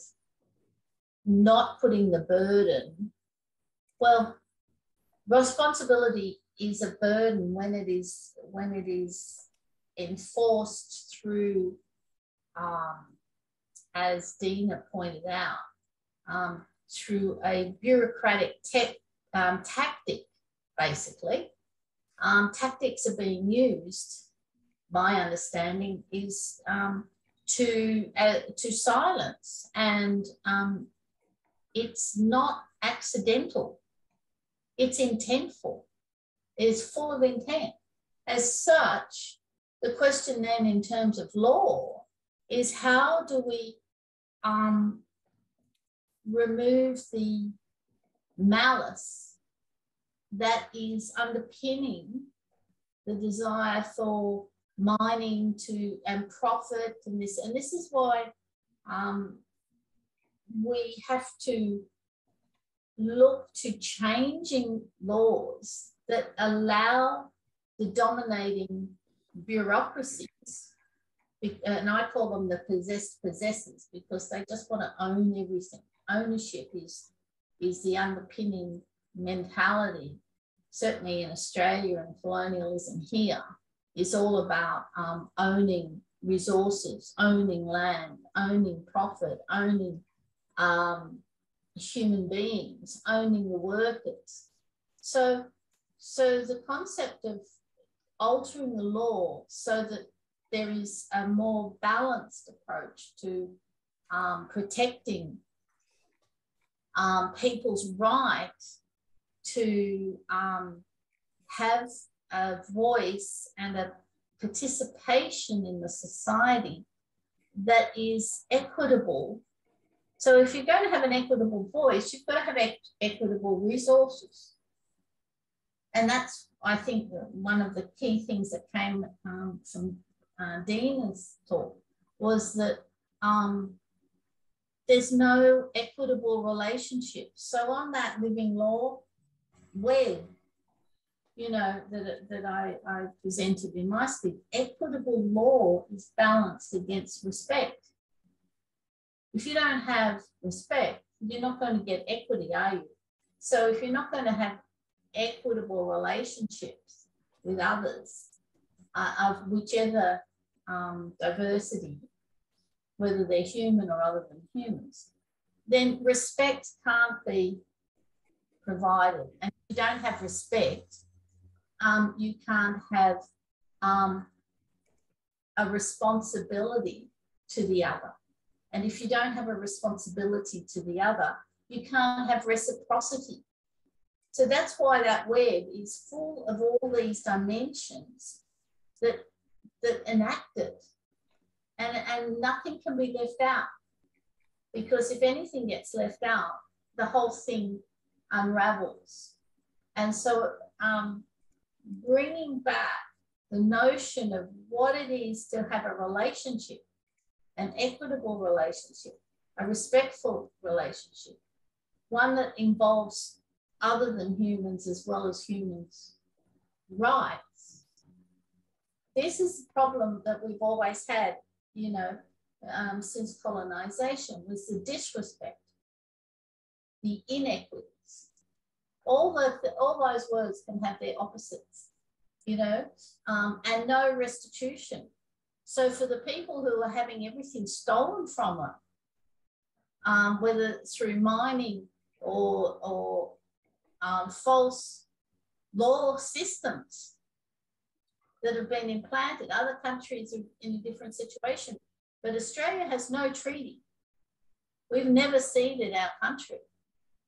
not putting the burden. Well, responsibility is a burden when it is when it is enforced through, um, as Dina pointed out, um, through a bureaucratic te- um, tactic basically. Um, tactics are being used, my understanding is um, to, uh, to silence and um, it's not accidental, it's intentful, it's full of intent. As such, the question then in terms of law is how do we um, remove the malice that is underpinning the desire for mining to and profit and this and this is why um, we have to look to changing laws that allow the dominating bureaucracies and I call them the possessed possessors because they just want to own everything. Ownership is, is the underpinning mentality, certainly in Australia and colonialism here, is all about um, owning resources, owning land, owning profit, owning um, human beings, owning the workers. So, so the concept of altering the law so that there is a more balanced approach to um, protecting um, people's rights to um, have a voice and a participation in the society that is equitable. So if you're going to have an equitable voice, you've got to have e equitable resources. And that's, I think, one of the key things that came um, from uh, Dina's talk was that um, there's no equitable relationship. So on that living law web, you know, that, that I, I presented in my speech, equitable law is balanced against respect. If you don't have respect, you're not going to get equity, are you? So if you're not going to have equitable relationships, with others uh, of whichever um, diversity, whether they're human or other than humans, then respect can't be provided. And you don't have respect, um, you can't have um, a responsibility to the other. And if you don't have a responsibility to the other, you can't have reciprocity. So that's why that web is full of all these dimensions that, that enact it. And, and nothing can be left out. Because if anything gets left out, the whole thing unravels. And so um, bringing back the notion of what it is to have a relationship, an equitable relationship, a respectful relationship, one that involves other than humans as well as humans' rights. This is a problem that we've always had, you know, um, since colonization was the disrespect, the inequities. All, the, all those words can have their opposites, you know, um, and no restitution. So for the people who are having everything stolen from them, um, whether through mining or, or um, false law systems that have been implanted. Other countries are in a different situation, but Australia has no treaty. We've never ceded our country.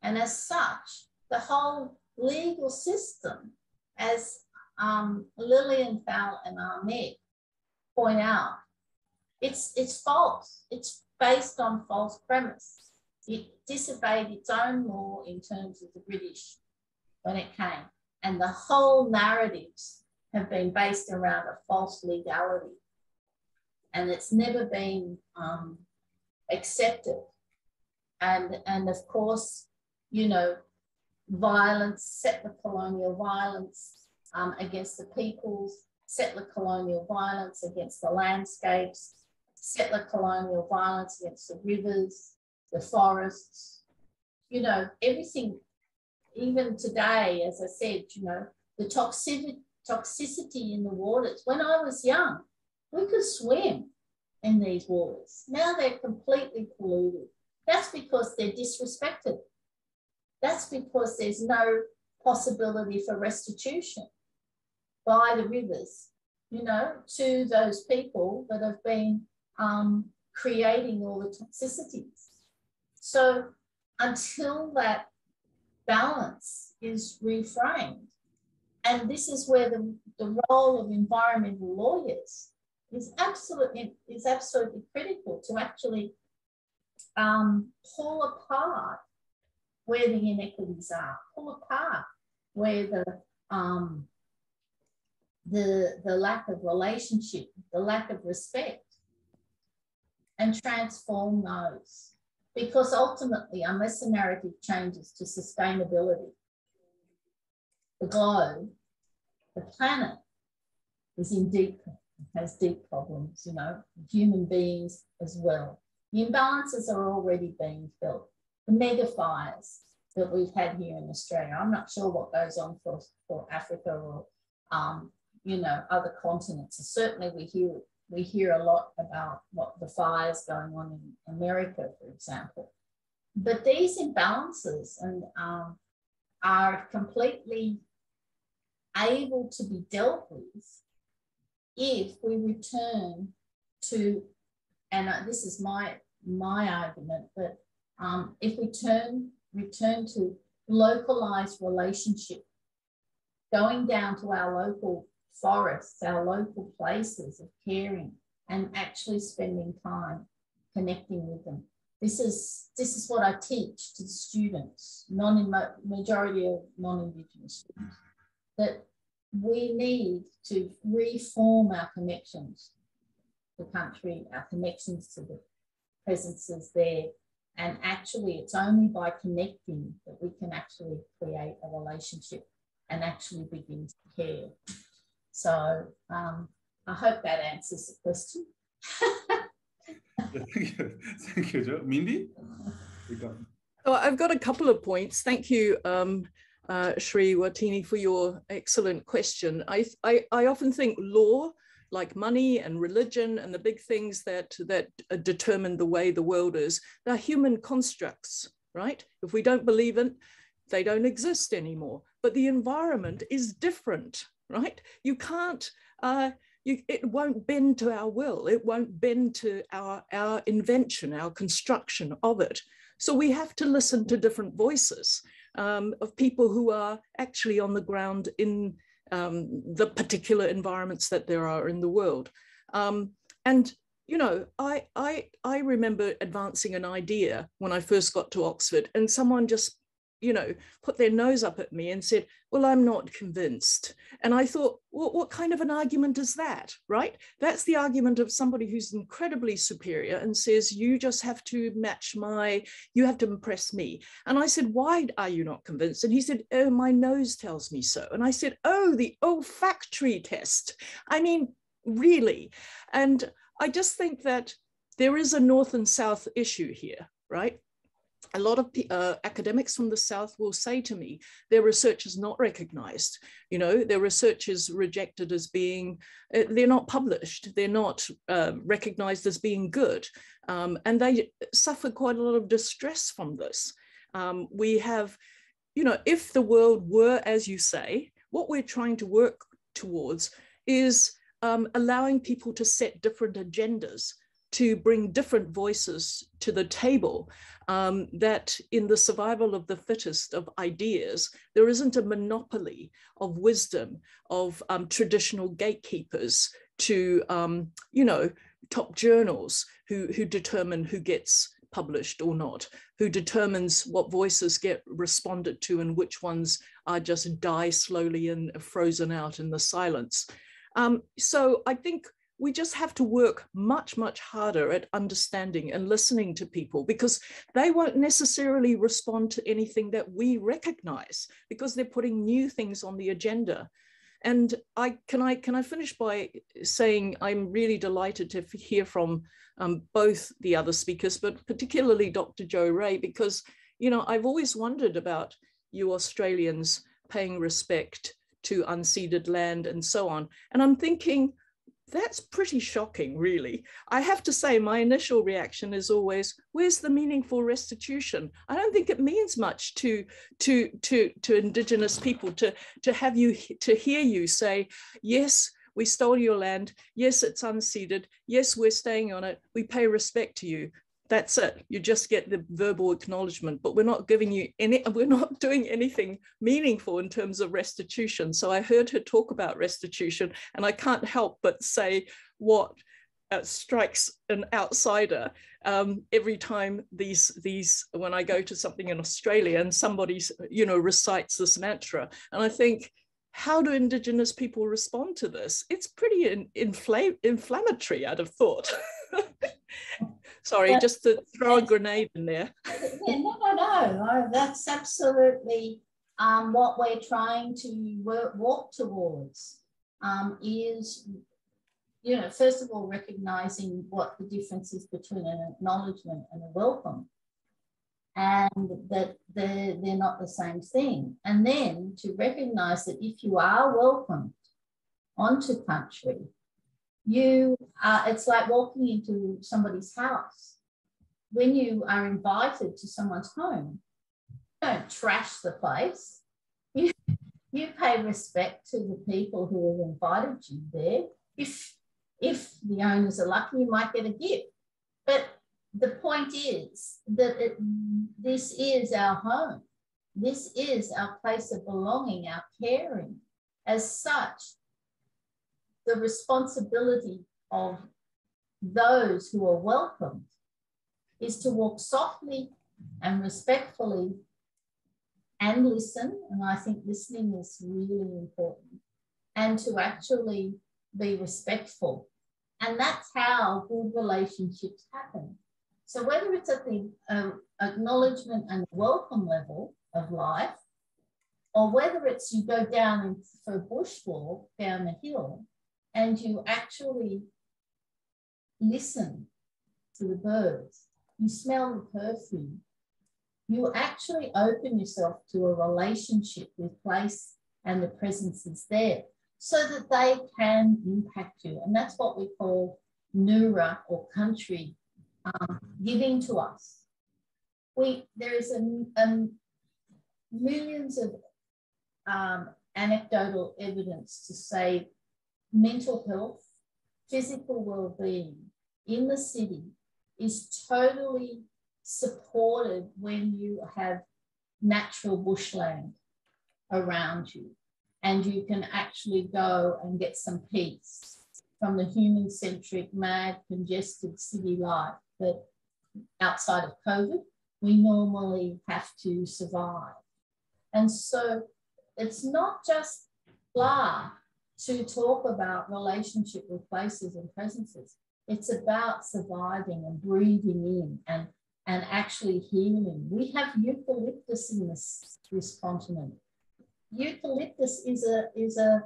And as such, the whole legal system, as um, Lilienthal and Ahmad point out, it's, it's false. It's based on false premise. It disobeyed its own law in terms of the British when it came. And the whole narratives have been based around a false legality. And it's never been um, accepted. And, and of course, you know, violence, settler colonial violence um, against the peoples, settler colonial violence against the landscapes, settler colonial violence against the rivers, the forests, you know, everything even today, as I said, you know, the toxicity, toxicity in the waters. When I was young, we could swim in these waters. Now they're completely polluted. That's because they're disrespected. That's because there's no possibility for restitution by the rivers, you know, to those people that have been um, creating all the toxicities. So until that balance is reframed. And this is where the, the role of environmental lawyers is absolutely, is absolutely critical to actually um, pull apart where the inequities are, pull apart where the, um, the, the lack of relationship, the lack of respect, and transform those. Because ultimately, unless the narrative changes to sustainability, the globe, the planet is in deep, has deep problems, you know, human beings as well. The imbalances are already being felt. The mega fires that we've had here in Australia, I'm not sure what goes on for, for Africa or, um, you know, other continents. certainly we hear we hear a lot about what the fires going on in America, for example. But these imbalances and um, are completely able to be dealt with if we return to, and uh, this is my my argument, but um, if we turn return to localized relationship, going down to our local forests, our local places of caring and actually spending time connecting with them. This is, this is what I teach to the students, non majority of non-Indigenous students, that we need to reform our connections to the country, our connections to the presences there. And actually, it's only by connecting that we can actually create a relationship and actually begin to care. So um, I hope that answers the question. Thank you. Thank you, Jo. Mindy? Oh, I've got a couple of points. Thank you, um, uh, Sri Wartini, for your excellent question. I, I, I often think law, like money and religion and the big things that, that determine the way the world is, they're human constructs, right? If we don't believe in, they don't exist anymore. But the environment is different, right? You can't, uh, you, it won't bend to our will. It won't bend to our, our invention, our construction of it. So we have to listen to different voices um, of people who are actually on the ground in um, the particular environments that there are in the world. Um, and you know, I, I, I remember advancing an idea when I first got to Oxford, and someone just you know, put their nose up at me and said, well, I'm not convinced. And I thought, well, what kind of an argument is that, right? That's the argument of somebody who's incredibly superior and says, you just have to match my, you have to impress me. And I said, why are you not convinced? And he said, oh, my nose tells me so. And I said, oh, the olfactory test. I mean, really? And I just think that there is a North and South issue here, right? A lot of uh, academics from the South will say to me, their research is not recognized. You know, their research is rejected as being, uh, they're not published, they're not uh, recognized as being good. Um, and they suffer quite a lot of distress from this. Um, we have, you know, if the world were, as you say, what we're trying to work towards is um, allowing people to set different agendas to bring different voices to the table um, that in the survival of the fittest of ideas, there isn't a monopoly of wisdom of um, traditional gatekeepers to, um, you know, top journals who, who determine who gets published or not, who determines what voices get responded to and which ones are just die slowly and frozen out in the silence. Um, so I think we just have to work much, much harder at understanding and listening to people because they won't necessarily respond to anything that we recognize because they're putting new things on the agenda. And I can I can I finish by saying I'm really delighted to hear from um, both the other speakers, but particularly Dr. Joe Rey, because you know I've always wondered about you Australians paying respect to unceded land and so on. And I'm thinking, that's pretty shocking, really. I have to say, my initial reaction is always, where's the meaningful restitution? I don't think it means much to, to, to, to Indigenous people to, to have you, to hear you say, yes, we stole your land. Yes, it's unceded. Yes, we're staying on it. We pay respect to you that's it you just get the verbal acknowledgement but we're not giving you any we're not doing anything meaningful in terms of restitution so i heard her talk about restitution and i can't help but say what uh, strikes an outsider um, every time these these when I go to something in Australia and somebody you know recites this mantra, and I think, how do Indigenous people respond to this? It's pretty in, infl- inflammatory, I'd have thought. Sorry, but, just to throw a grenade in there. yeah, no, no, no. That's absolutely um, what we're trying to work, walk towards. Um, is you know, first of all, recognizing what the difference is between an acknowledgement and a welcome, and that they're, they're not the same thing. And then to recognize that if you are welcomed onto country, you uh, it's like walking into somebody's house. When you are invited to someone's home don't trash the place. You, you pay respect to the people who have invited you there. If if the owners are lucky you might get a gift. But the point is that it, this is our home. This is our place of belonging our caring. As such the responsibility of those who are welcomed is to walk softly and respectfully and listen. And I think listening is really important and to actually be respectful. And that's how good relationships happen. So, whether it's at the uh, acknowledgement and welcome level of life, or whether it's you go down for a bush walk down the hill and you actually listen to the birds, you smell the perfume, you actually open yourself to a relationship with place and the presence is there so that they can impact you. And that's what we call Ngurra or country um, giving to us. We, there is a, a millions of um, anecdotal evidence to say mental health, physical well-being in the city is totally supported when you have natural bushland around you and you can actually go and get some peace from the human centric, mad, congested city life that outside of COVID, we normally have to survive. And so it's not just blah to talk about relationship with places and presences. It's about surviving and breathing in and, and actually healing. We have eucalyptus in this, this continent. Eucalyptus is a, is a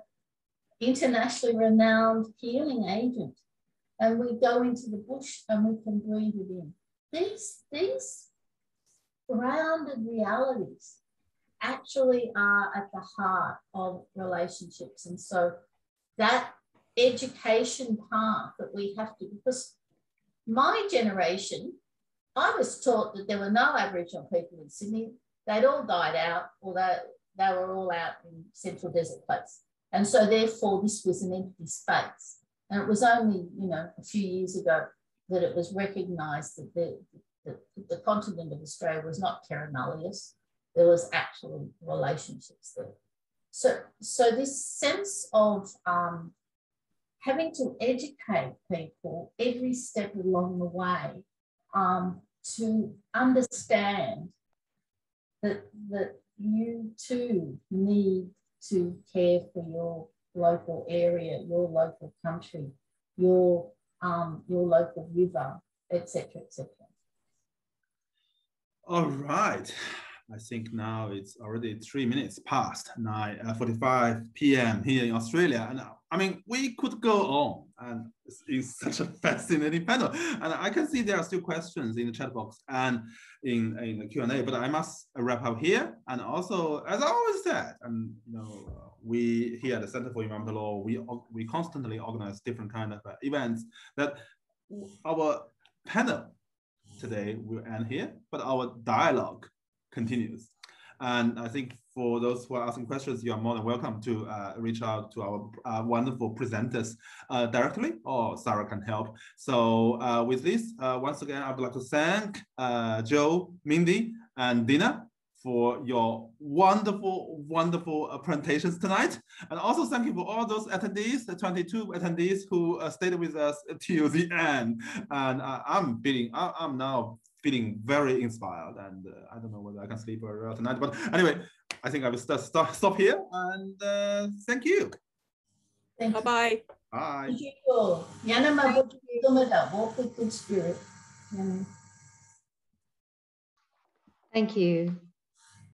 internationally renowned healing agent. And we go into the bush and we can breathe it in. These, these grounded realities actually are at the heart of relationships. And so that education path that we have to, because my generation, I was taught that there were no Aboriginal people in Sydney. They'd all died out, although they, were all out in Central Desert Place. And so therefore this was an empty space. And it was only, you know, a few years ago that it was recognized that the, the, the continent of Australia was not terra nullius. There was actually relationships there. So, so this sense of um, having to educate people every step along the way um, to understand that, that you too need to care for your local area, your local country, your um, your local river, etc., etc. All right. I think now it's already three minutes past 9 uh, 45 p.m. here in Australia. And uh, I mean, we could go on and it's, such a fascinating panel. And I can see there are still questions in the chat box and in, in the Q&A, but I must wrap up here. And also, as I always said, and you know, uh, we here at the Center for Environmental Law, we, we constantly organize different kind of uh, events that our panel today will end here, but our dialogue continues. And I think for those who are asking questions, you are more than welcome to uh, reach out to our uh, wonderful presenters uh, directly, or Sarah can help. So uh, with this, uh, once again, I would like to thank uh, Joe, Mindy, and Dina for your wonderful, wonderful presentations tonight. And also thank you for all those attendees, the 22 attendees who stayed with us till the end. And I'm feeling, I'm now feeling very inspired and uh, I don't know whether I can sleep or well tonight. But anyway, I think I will start, start stop here and uh, thank you. Thank you. Bye-bye. Bye. Thank you. Walk with good spirit. Thank you.